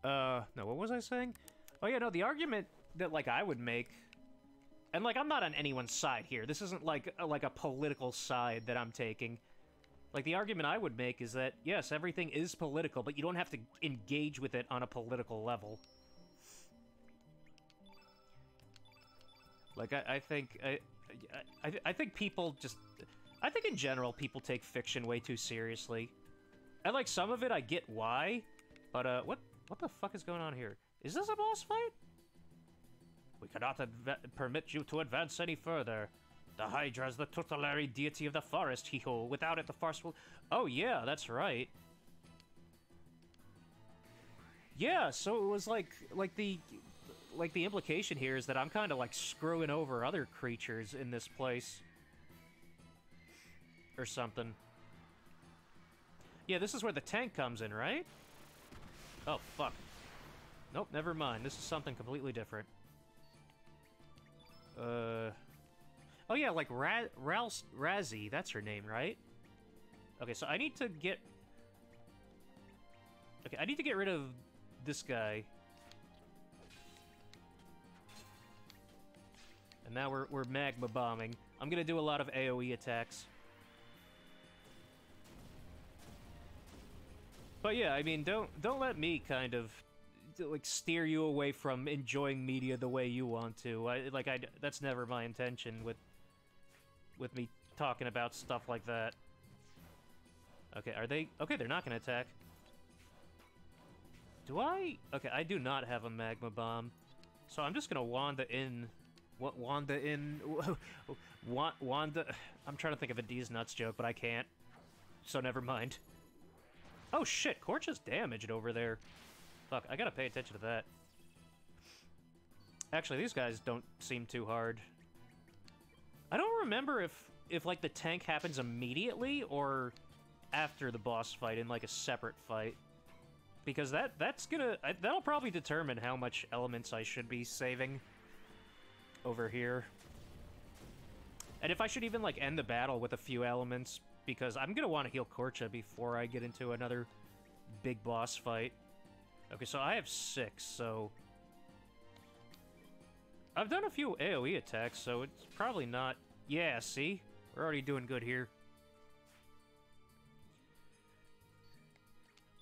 Uh, no, what was I saying? Oh yeah, no, the argument that like I would make, and like I'm not on anyone's side here. This isn't like like a political side that I'm taking. Like the argument I would make is that yes, everything is political, but you don't have to engage with it on a political level. Like I, I think I, I, I think people just, I think in general people take fiction way too seriously. And like some of it, I get why, but uh, what what the fuck is going on here? Is this a boss fight? We cannot permit you to advance any further. The Hydra is the tutelary deity of the forest, hee-ho. Without it, the forest will... Oh, yeah, that's right. Yeah, so it was like, like the, like the implication here is that I'm kind of like screwing over other creatures in this place. Or something. Yeah, this is where the tank comes in, right? Oh, fuck. Nope, never mind. This is something completely different. Uh... Oh yeah, like Ra Rals Razzie, that's her name, right? Okay, so I need to get... Okay, I need to get rid of this guy. And now we're, we're magma bombing. I'm gonna do a lot of AoE attacks. But yeah, I mean, don't don't let me kind of like steer you away from enjoying media the way you want to. I like I that's never my intention with with me talking about stuff like that. Okay, are they... Okay, they're not gonna attack. Do I... Okay, I do not have a magma bomb. So I'm just gonna Wanda in... What Wanda in... Wanda... I'm trying to think of a D's nuts joke, but I can't. So never mind. Oh shit, Korcha's damaged over there. Fuck, I gotta pay attention to that. Actually, these guys don't seem too hard. I don't remember if, if like, the tank happens immediately or after the boss fight in, like, a separate fight. Because that that's gonna... That'll probably determine how much elements I should be saving over here. And if I should even, like, end the battle with a few elements, because I'm gonna want to heal Korcha before I get into another big boss fight. Okay, so I have six, so... I've done a few AoE attacks, so it's probably not... Yeah, see? We're already doing good here.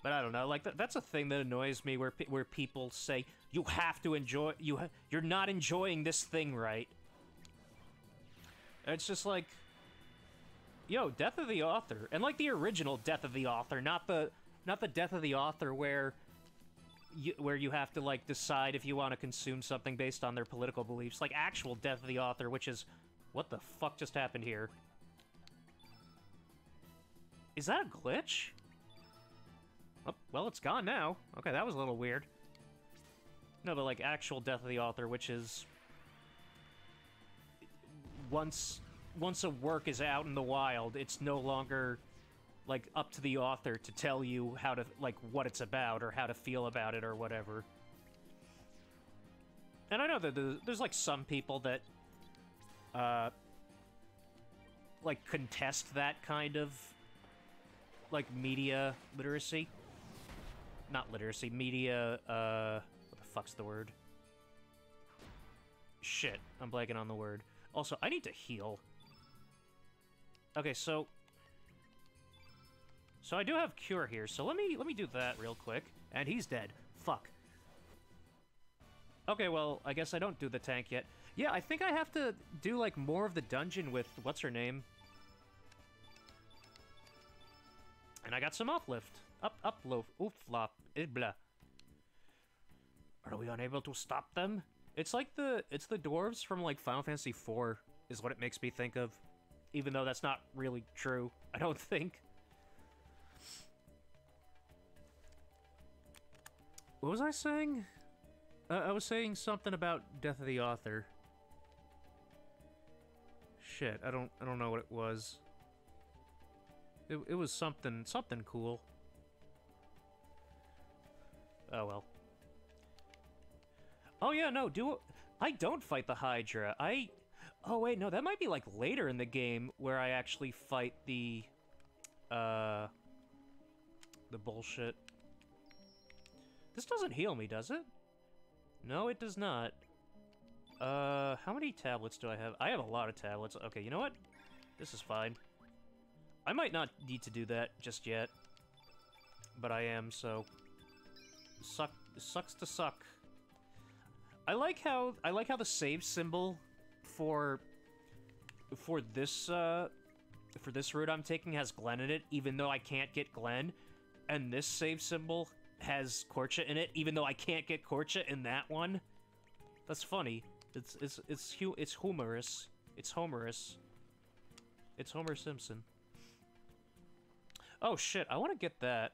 But I don't know, like, that, that's a thing that annoys me, where where people say, you have to enjoy... you You're not enjoying this thing right. It's just like... Yo, Death of the Author. And like the original Death of the Author, not the... Not the Death of the Author where you, where you have to like decide if you want to consume something based on their political beliefs, like actual Death of the Author, which is what the fuck just happened here? Is that a glitch? Oh, well, it's gone now. Okay, that was a little weird. No, but like actual Death of the Author, which is once once a work is out in the wild, it's no longer like up to the author to tell you how to like what it's about or how to feel about it or whatever. And I know that there's, like some people that uh like contest that kind of like media literacy. Not literacy, media uh what the fuck's the word? Shit, I'm blanking on the word. Also, I need to heal. Okay, so so I do have cure here, so let me let me do that real quick. And he's dead. Fuck. Okay, well, I guess I don't do the tank yet. Yeah, I think I have to do, like, more of the dungeon with... What's her name? And I got some uplift. Up, up, loaf, oof, flop, eh, blah. Are we unable to stop them? It's like the... It's the dwarves from, like, Final Fantasy IV, is what it makes me think of. Even though that's not really true, I don't think. What was I saying? Uh, I was saying something about Death of the Author. Shit, I don't I don't know what it was. It, it was something something cool. Oh well. Oh yeah, no, do I don't fight the Hydra. I Oh wait, no, that might be like later in the game where I actually fight the uh the bullshit. This doesn't heal me, does it? No, it does not. Uh, how many tablets do I have? I have a lot of tablets. Okay, you know what? This is fine. I might not need to do that just yet. But I am, so... Suck, sucks to suck. I like how, I like how the save symbol for, for this, uh, for this route I'm taking has Glenn in it, even though I can't get Glenn. And this save symbol has Korcha in it, even though I can't get Korcha in that one. That's funny. It's it's it's hu it's humorous. It's humorous. It's Homer Simpson. Oh shit! I want to get that.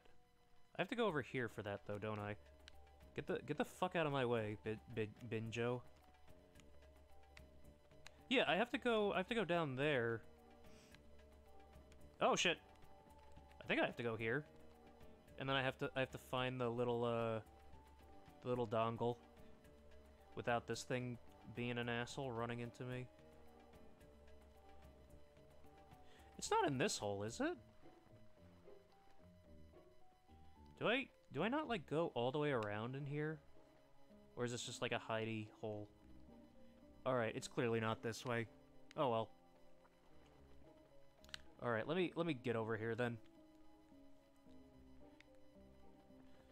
I have to go over here for that though, don't I? Get the get the fuck out of my way, Binjo. Yeah, I have to go. I have to go down there. Oh shit! I think I have to go here and then I have to I have to find the little uh the little dongle without this thing being an asshole running into me. It's not in this hole, is it? Do I do I not like go all the way around in here? Or is this just like a hidey hole? Alright, it's clearly not this way. Oh well. Alright, let me let me get over here then.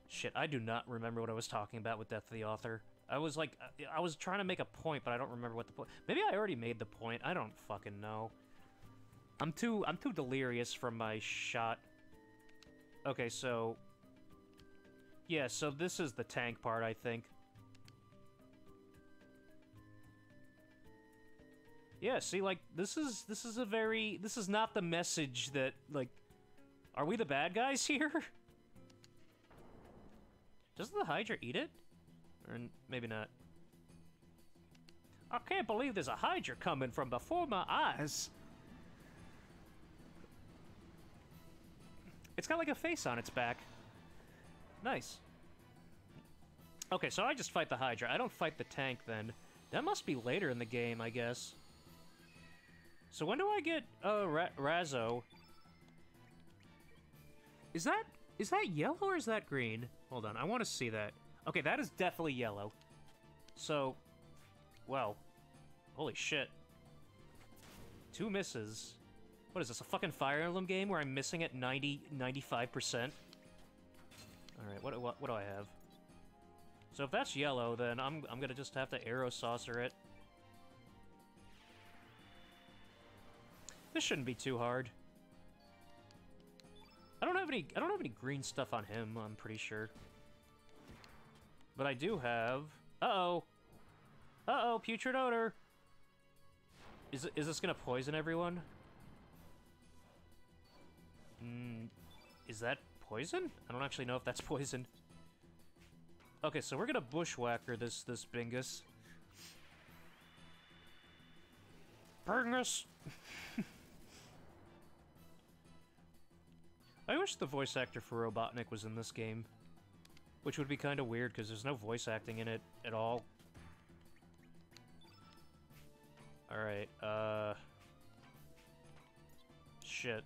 Shit, I do not remember what I was talking about with Death of the Author. I was like, I was trying to make a point, but I don't remember what the point. Maybe I already made the point. I don't fucking know. I'm too, I'm too delirious from my shot. Okay, so, yeah, so this is the tank part, I think. Yeah, see, like, this is, this is a very, this is not the message that, like, are we the bad guys here? Doesn't the Hydra eat it? Or maybe not. I can't believe there's a Hydra coming from before my eyes. It's got like a face on its back. Nice. Okay, so I just fight the Hydra. I don't fight the tank then. That must be later in the game, I guess. So when do I get, uh, Ra Razo? Is that, is that yellow or is that green? Hold on, I want to see that. Okay, that is definitely yellow. So, well, holy shit. Two misses. What is this, a fucking Fire Emblem game where I'm missing at 90, 95%? Alright, what, what, what do I have? So if that's yellow, then I'm, I'm gonna just have to aero saucer it. This shouldn't be too hard. I don't have any I don't have any green stuff on him, I'm pretty sure. But I do have Uh-oh. Uh-oh, putrid odor. Is is this gonna poison everyone? Mm, is that poison? I don't actually know if that's poison. Okay, so we're gonna bushwhacker this this bingus. playing I wish the voice actor for Robotnik was in this game. Which would be kind of weird, because there's no voice acting in it at all. Alright, uh... Shit.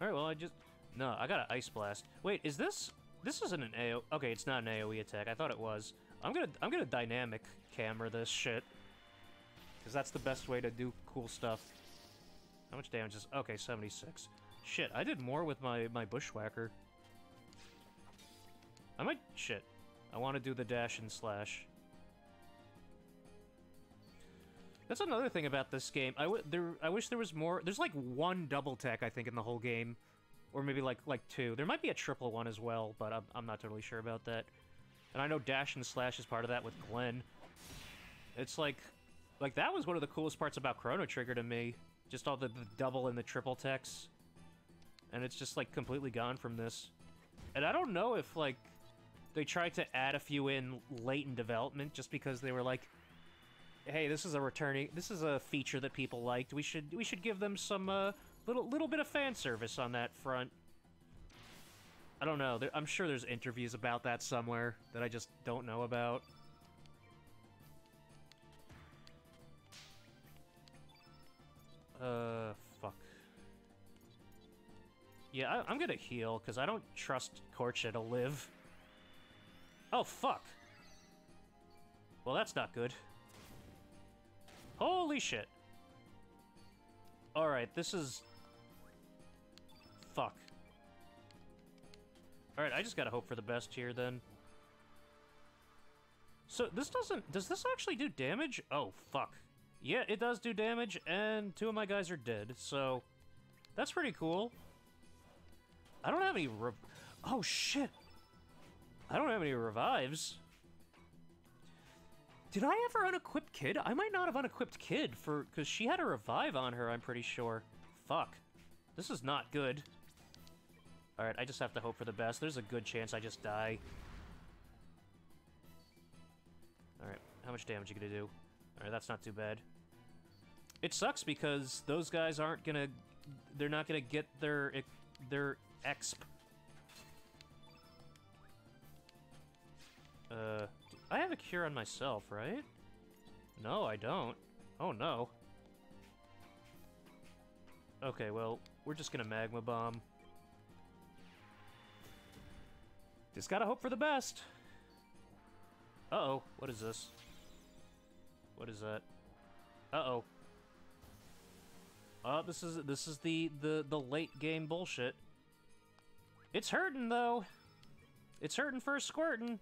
Alright, well, I just... No, I got an Ice Blast. Wait, is this... This isn't an AO... Okay, it's not an AoE attack. I thought it was. I'm gonna... I'm gonna dynamic camera this shit. Because that's the best way to do cool stuff. How much damage is... Okay, 76. Shit, I did more with my, my Bushwhacker. I might... Shit. I want to do the dash and slash. That's another thing about this game. I, there, I wish there was more... There's like one double tech, I think, in the whole game. Or maybe like like two. There might be a triple one as well, but I'm, I'm not totally sure about that. And I know dash and slash is part of that with Glenn. It's like... Like, that was one of the coolest parts about Chrono Trigger to me. Just all the, the double and the triple techs. And it's just, like, completely gone from this. And I don't know if, like, they tried to add a few in late in development just because they were like, hey, this is a returning, this is a feature that people liked. We should we should give them some uh, little little bit of fan service on that front. I don't know. I'm sure there's interviews about that somewhere that I just don't know about. Uh. Yeah, I, am gonna heal, because I don't trust Korcha to live. Oh, fuck! Well, that's not good. Holy shit! Alright, this is... Fuck. Alright, I just gotta hope for the best here, then. So, this doesn't... Does this actually do damage? Oh, fuck. Yeah, it does do damage, and two of my guys are dead, so... That's pretty cool. I don't have any Oh, shit! I don't have any revives. Did I ever unequip Kid? I might not have unequipped Kid, for because she had a revive on her, I'm pretty sure. Fuck. This is not good. Alright, I just have to hope for the best. There's a good chance I just die. Alright, how much damage you gonna do? Alright, that's not too bad. It sucks because those guys aren't gonna... They're not gonna get their... their exp. Uh, I have a cure on myself, right? No, I don't. Oh, no. Okay, well, we're just gonna Magma Bomb. Just gotta hope for the best. Uh-oh, what is this? What is that? Uh-oh. Uh, this is this is the the the late game bullshit. It's hurting though. It's hurting for a squirting.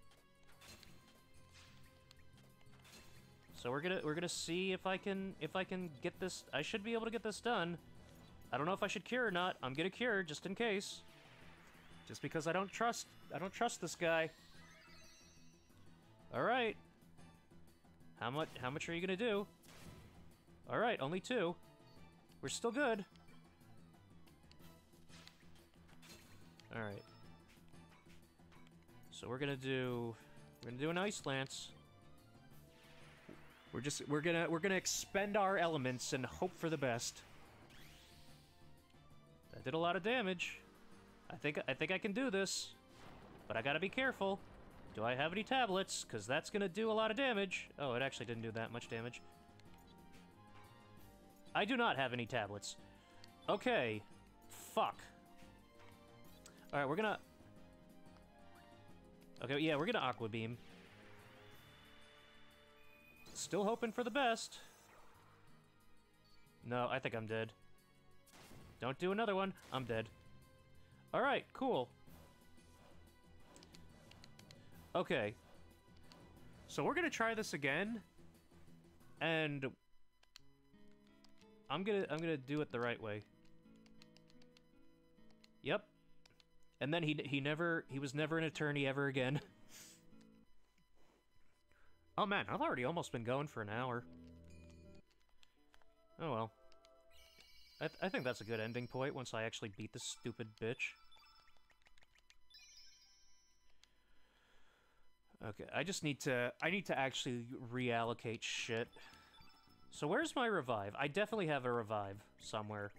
So we're gonna we're gonna see if I can if I can get this. I should be able to get this done. I don't know if I should cure or not. I'm gonna cure just in case. Just because I don't trust I don't trust this guy. All right. How much how much are you gonna do? All right, only two. We're still good. Alright. So we're gonna do... We're gonna do an Ice Lance. We're just... We're gonna... We're gonna expend our elements and hope for the best. That did a lot of damage. I think... I think I can do this. But I gotta be careful. Do I have any tablets? Because that's gonna do a lot of damage. Oh, it actually didn't do that much damage. I do not have any tablets. Okay. Fuck. Alright, we're gonna... Okay, yeah, we're gonna Aqua Beam. Still hoping for the best. No, I think I'm dead. Don't do another one. I'm dead. Alright, cool. Okay. So we're gonna try this again. And I'm gonna I'm gonna do it the right way. And then he he never he was never an attorney ever again. oh man, I've already almost been going for an hour. Oh well. I, th I think that's a good ending point once I actually beat this stupid bitch. Okay, I just need to I need to actually reallocate shit. So where's my revive? I definitely have a revive somewhere.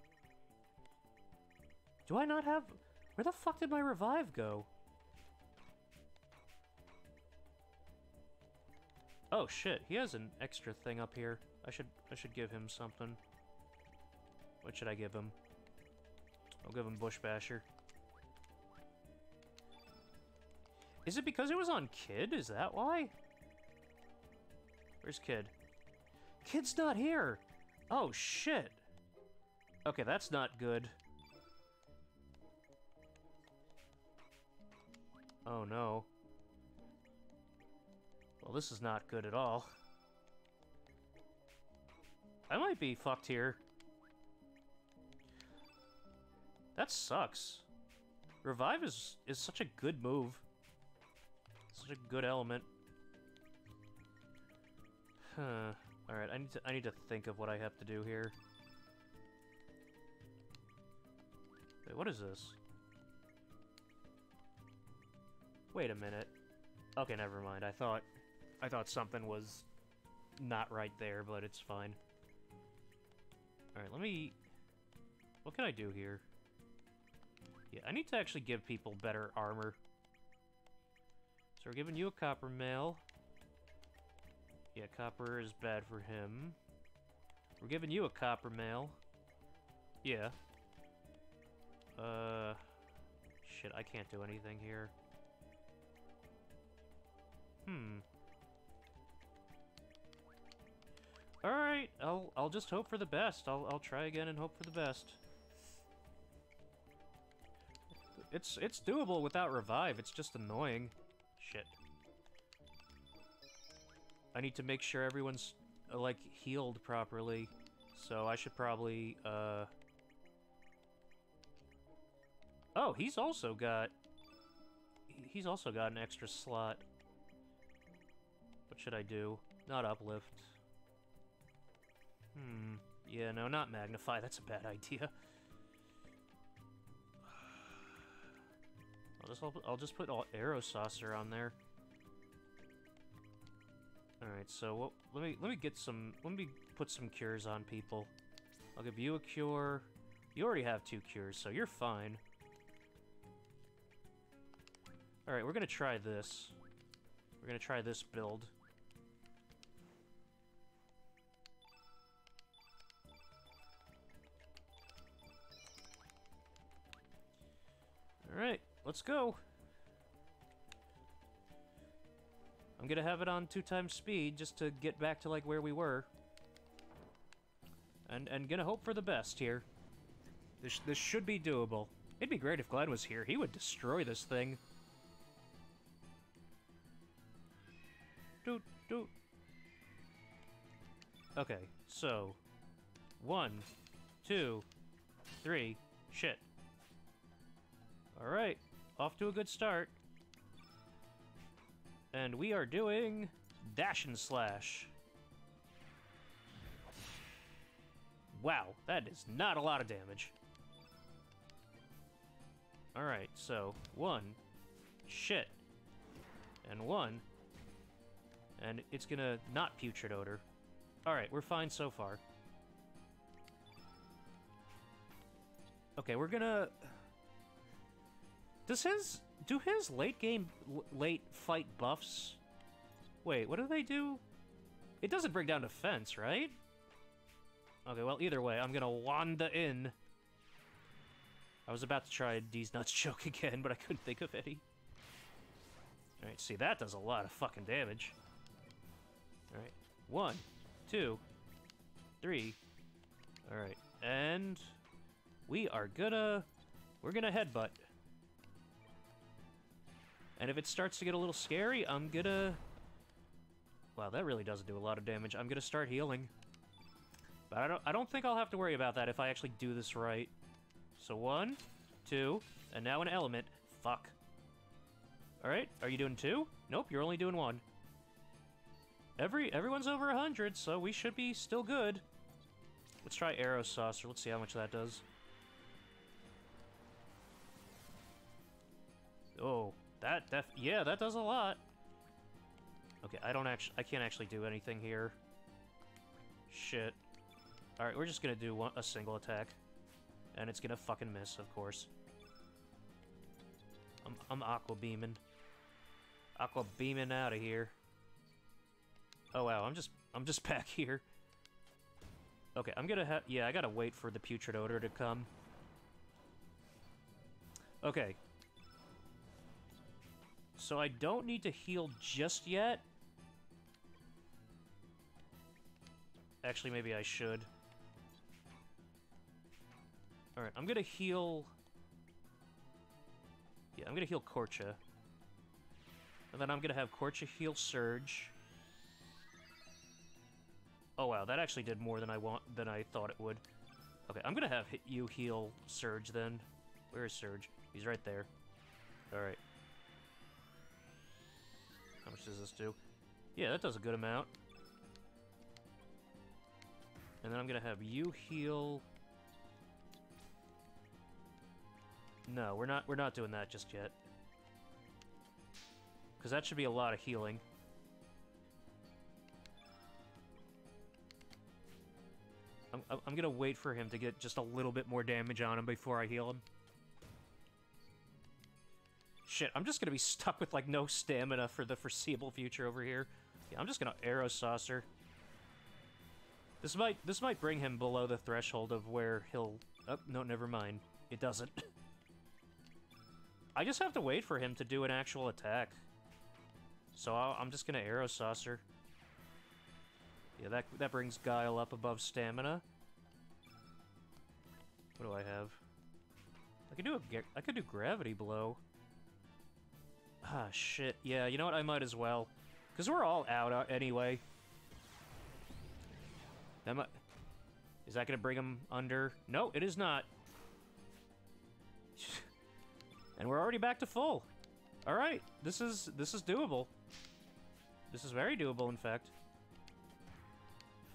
Do I not have... Where the fuck did my revive go? Oh shit, he has an extra thing up here. I should I should give him something. What should I give him? I'll give him Bush Basher. Is it because it was on Kid? Is that why? Where's Kid? Kid's not here! Oh, shit! Okay, that's not good. Oh, no. Well, this is not good at all. I might be fucked here. That sucks. Revive is, is such a good move. Such a good element. Huh. Alright, I need to I need to think of what I have to do here. Wait, what is this? Wait a minute. Okay, never mind. I thought I thought something was not right there, but it's fine. Alright, let me... What can I do here? Yeah, I need to actually give people better armor. So we're giving you a copper mail. Yeah, copper is bad for him. We're giving you a copper mail. Yeah. Uh... Shit, I can't do anything here. Hmm. Alright, I'll I'll just hope for the best. I'll I'll try again and hope for the best. It's it's doable without revive, it's just annoying. Shit. I need to make sure everyone's uh, like healed properly. So I should probably uh Oh, he's also got he's also got an extra slot. What should I do? Not uplift. Hmm. Yeah, no, not magnify. That's a bad idea. I'll just I'll, just put all aero saucer on there. All right, so let me let me get some let me put some cures on people. I'll give you a cure. You already have two cures, so you're fine. All right, we're gonna try this. We're gonna try this build. Alright, let's go. I'm gonna have it on two times speed just to get back to like where we were. And and gonna hope for the best here. This this should be doable. It'd be great if Glenn was here. He would destroy this thing. Doot doot. Okay, so one, two, three, shit. Alright, off to a good start. And we are doing Dash and Slash. Wow, that is not a lot of damage. Alright, so one, shit, and one, and it's gonna not putrid odor. Alright, we're fine so far. Okay, we're gonna... Does his do his late game late fight buffs? Wait, what do they do? It doesn't bring down defense, right? Okay, well either way, I'm gonna wander in. I was about to try D's nuts choke again, but I couldn't think of any. Alright, see that does a lot of fucking damage. Alright. One, two, three. Alright, and we are gonna we're gonna headbutt. And if it starts to get a little scary, I'm gonna... Wow, that really doesn't do a lot of damage. I'm gonna start healing. But I don't, I don't think I'll have to worry about that if I actually do this right. So one, two, and now an element. Fuck. Alright, are you doing two? Nope, you're only doing one. Every Everyone's over 100, so we should be still good. Let's try Aero Saucer. Let's see how much that does. Oh, that def yeah, that does a lot. Okay, I don't actually I can't actually do anything here. Shit. Alright, we're just gonna do one, a single attack. And it's gonna fucking miss, of course. I'm, I'm aqua beaming. Aqua beaming out of here. Oh wow, I'm just I'm just back here. Okay, I'm gonna have yeah, I gotta wait for the putrid odor to come. Okay. So I don't need to heal just yet. Actually, maybe I should. Alright, I'm gonna heal... Yeah, I'm gonna heal Korcha. And then I'm gonna have Korcha heal Serge. Oh wow, that actually did more than I want than I thought it would. Okay, I'm gonna have you heal Serge then. Where is Serge? He's right there. Alright. How much does this do? Yeah, that does a good amount. And then I'm gonna have you heal... No, we're not we're not doing that just yet. Because that should be a lot of healing. I'm, I'm gonna wait for him to get just a little bit more damage on him before I heal him. Shit, I'm just gonna be stuck with, like, no stamina for the foreseeable future over here. Yeah, I'm just gonna Aero Saucer. This might this might bring him below the threshold of where he'll... Oh, no, never mind. It doesn't. I just have to wait for him to do an actual attack. So i am just gonna Aero Saucer. Yeah, that, that brings Guile up above Stamina. What do I have? I could do a I could do Gravity Blow. Ah, shit. Yeah, you know what? I might as well. Because we're all out uh, anyway. That might... Is that going to bring him under? No, it is not. and we're already back to full. All right, this is this is doable. This is very doable, in fact.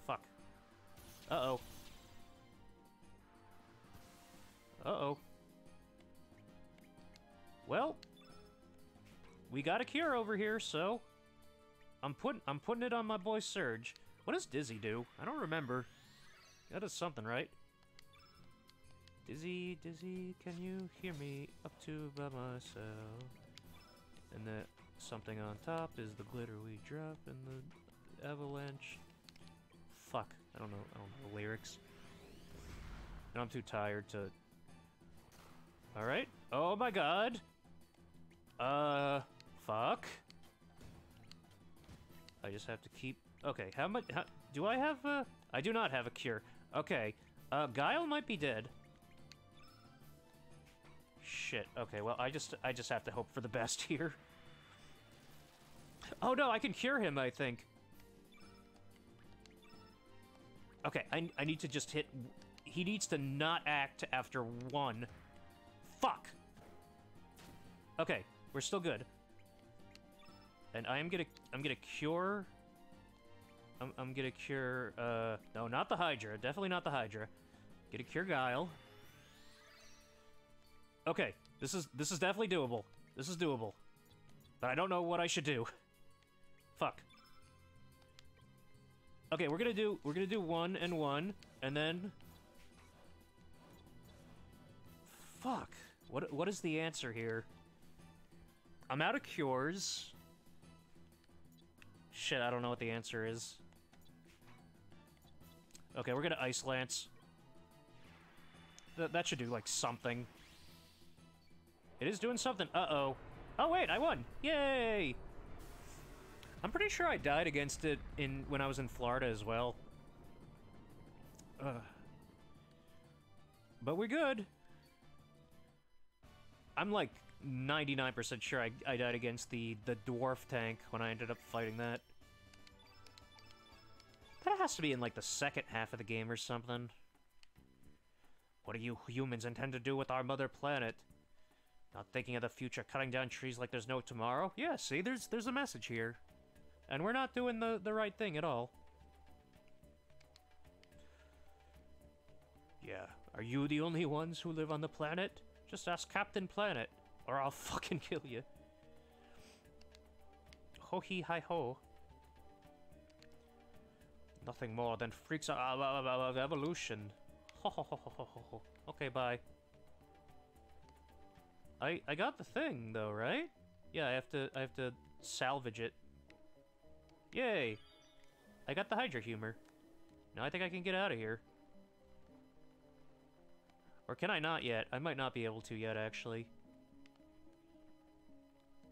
Fuck. Uh-oh. Uh-oh. Well, we got a cure over here, so I'm putting I'm putting it on my boy Serge. What does Dizzy do? I don't remember. That does something, right? Dizzy, Dizzy, can you hear me up to by myself? And the something on top is the glitter we drop and the avalanche. Fuck, I don't know. I don't know the lyrics. And I'm too tired to. All right. Oh my God. Uh. Fuck. I just have to keep... Okay, how much... How, do I have a... I do not have a cure. Okay. Uh, Guile might be dead. Shit. Okay, well, I just I just have to hope for the best here. Oh, no, I can cure him, I think. Okay, I, I need to just hit... He needs to not act after one. Fuck! Okay, we're still good. And I am gonna I'm gonna cure I'm I'm gonna cure uh no not the Hydra, definitely not the Hydra. Get a cure Guile. Okay, this is this is definitely doable. This is doable. But I don't know what I should do. Fuck. Okay, we're gonna do we're gonna do one and one, and then Fuck. What what is the answer here? I'm out of cures. Shit, I don't know what the answer is. Okay, we're gonna Ice Lance. Th that should do, like, something. It is doing something. Uh-oh. Oh, wait, I won! Yay! I'm pretty sure I died against it in when I was in Florida as well. Uh. But we're good. I'm like 99% sure I, I died against the, the dwarf tank when I ended up fighting that. That has to be in, like, the second half of the game or something. What do you humans intend to do with our mother planet? Not thinking of the future, cutting down trees like there's no tomorrow? Yeah, see, there's there's a message here. And we're not doing the, the right thing at all. Yeah, are you the only ones who live on the planet? Just ask Captain Planet or I'll fucking kill you. Ho he hi ho. Nothing more than freaks of evolution. Ho ho ho ho ho ho. Okay, bye. I I got the thing though, right? Yeah, I have to I have to salvage it. Yay! I got the Hydra humor. Now I think I can get out of here. Or can I not yet? I might not be able to yet, actually.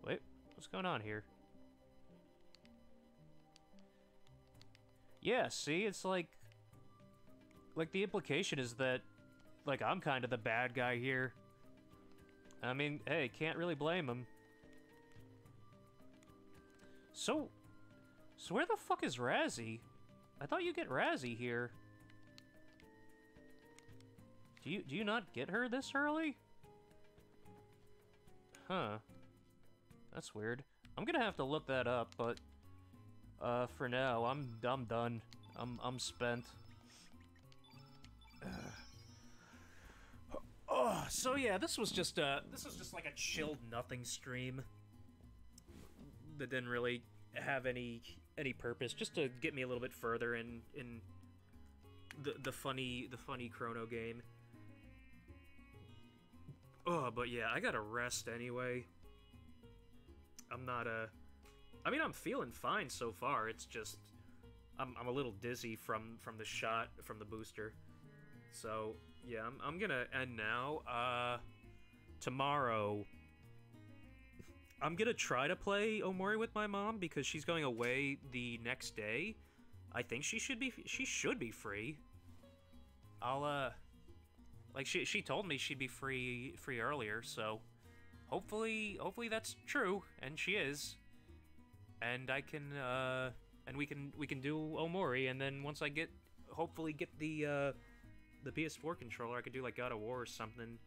Wait, what's going on here? Yeah, see, it's like... Like, the implication is that, like, I'm kind of the bad guy here. I mean, hey, can't really blame him. So... So where the fuck is Razzly? I thought you get Razzly here. Do you do you not get her this early? Huh. That's weird. I'm gonna have to look that up, but uh, for now, I'm I'm done. I'm I'm spent. oh, so yeah, this was just uh this was just like a chilled nothing stream that didn't really have any any purpose, just to get me a little bit further in in the the funny the funny Chrono game. Oh, but yeah, I gotta rest anyway. I'm not, a. I mean, I'm feeling fine so far, it's just... I'm, I'm a little dizzy from, from the shot, from the booster. So, yeah, I'm, I'm gonna end now. Uh, tomorrow... I'm gonna try to play Omori with my mom, because she's going away the next day. I think she should be, she should be free. I'll, uh... Like she she told me she'd be free free earlier, so hopefully hopefully that's true, and she is. And I can uh and we can we can do Omori, and then once I get hopefully get the uh the PS4 controller, I could do like God of War or something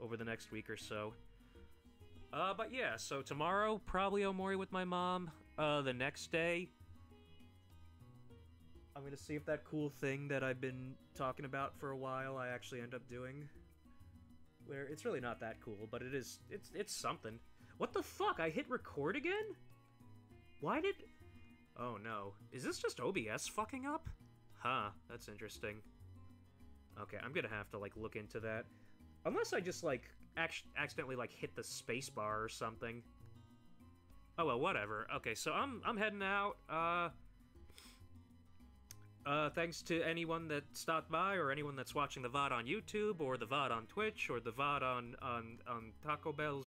over the next week or so. Uh, but yeah, so tomorrow probably Omori with my mom. Uh, the next day I'm gonna see if that cool thing that I've been talking about for a while I actually end up doing. Where it's really not that cool, but it is it's it's something. What the fuck? I hit record again? Why did Oh no. Is this just OBS fucking up? Huh, that's interesting. Okay, I'm gonna have to like look into that. Unless I just like ac accidentally like hit the spacebar or something. Oh well, whatever. Okay, so I'm I'm heading out. Uh uh, thanks to anyone that stopped by, or anyone that's watching the VOD on YouTube, or the VOD on Twitch, or the VOD on, on, on Taco Bell's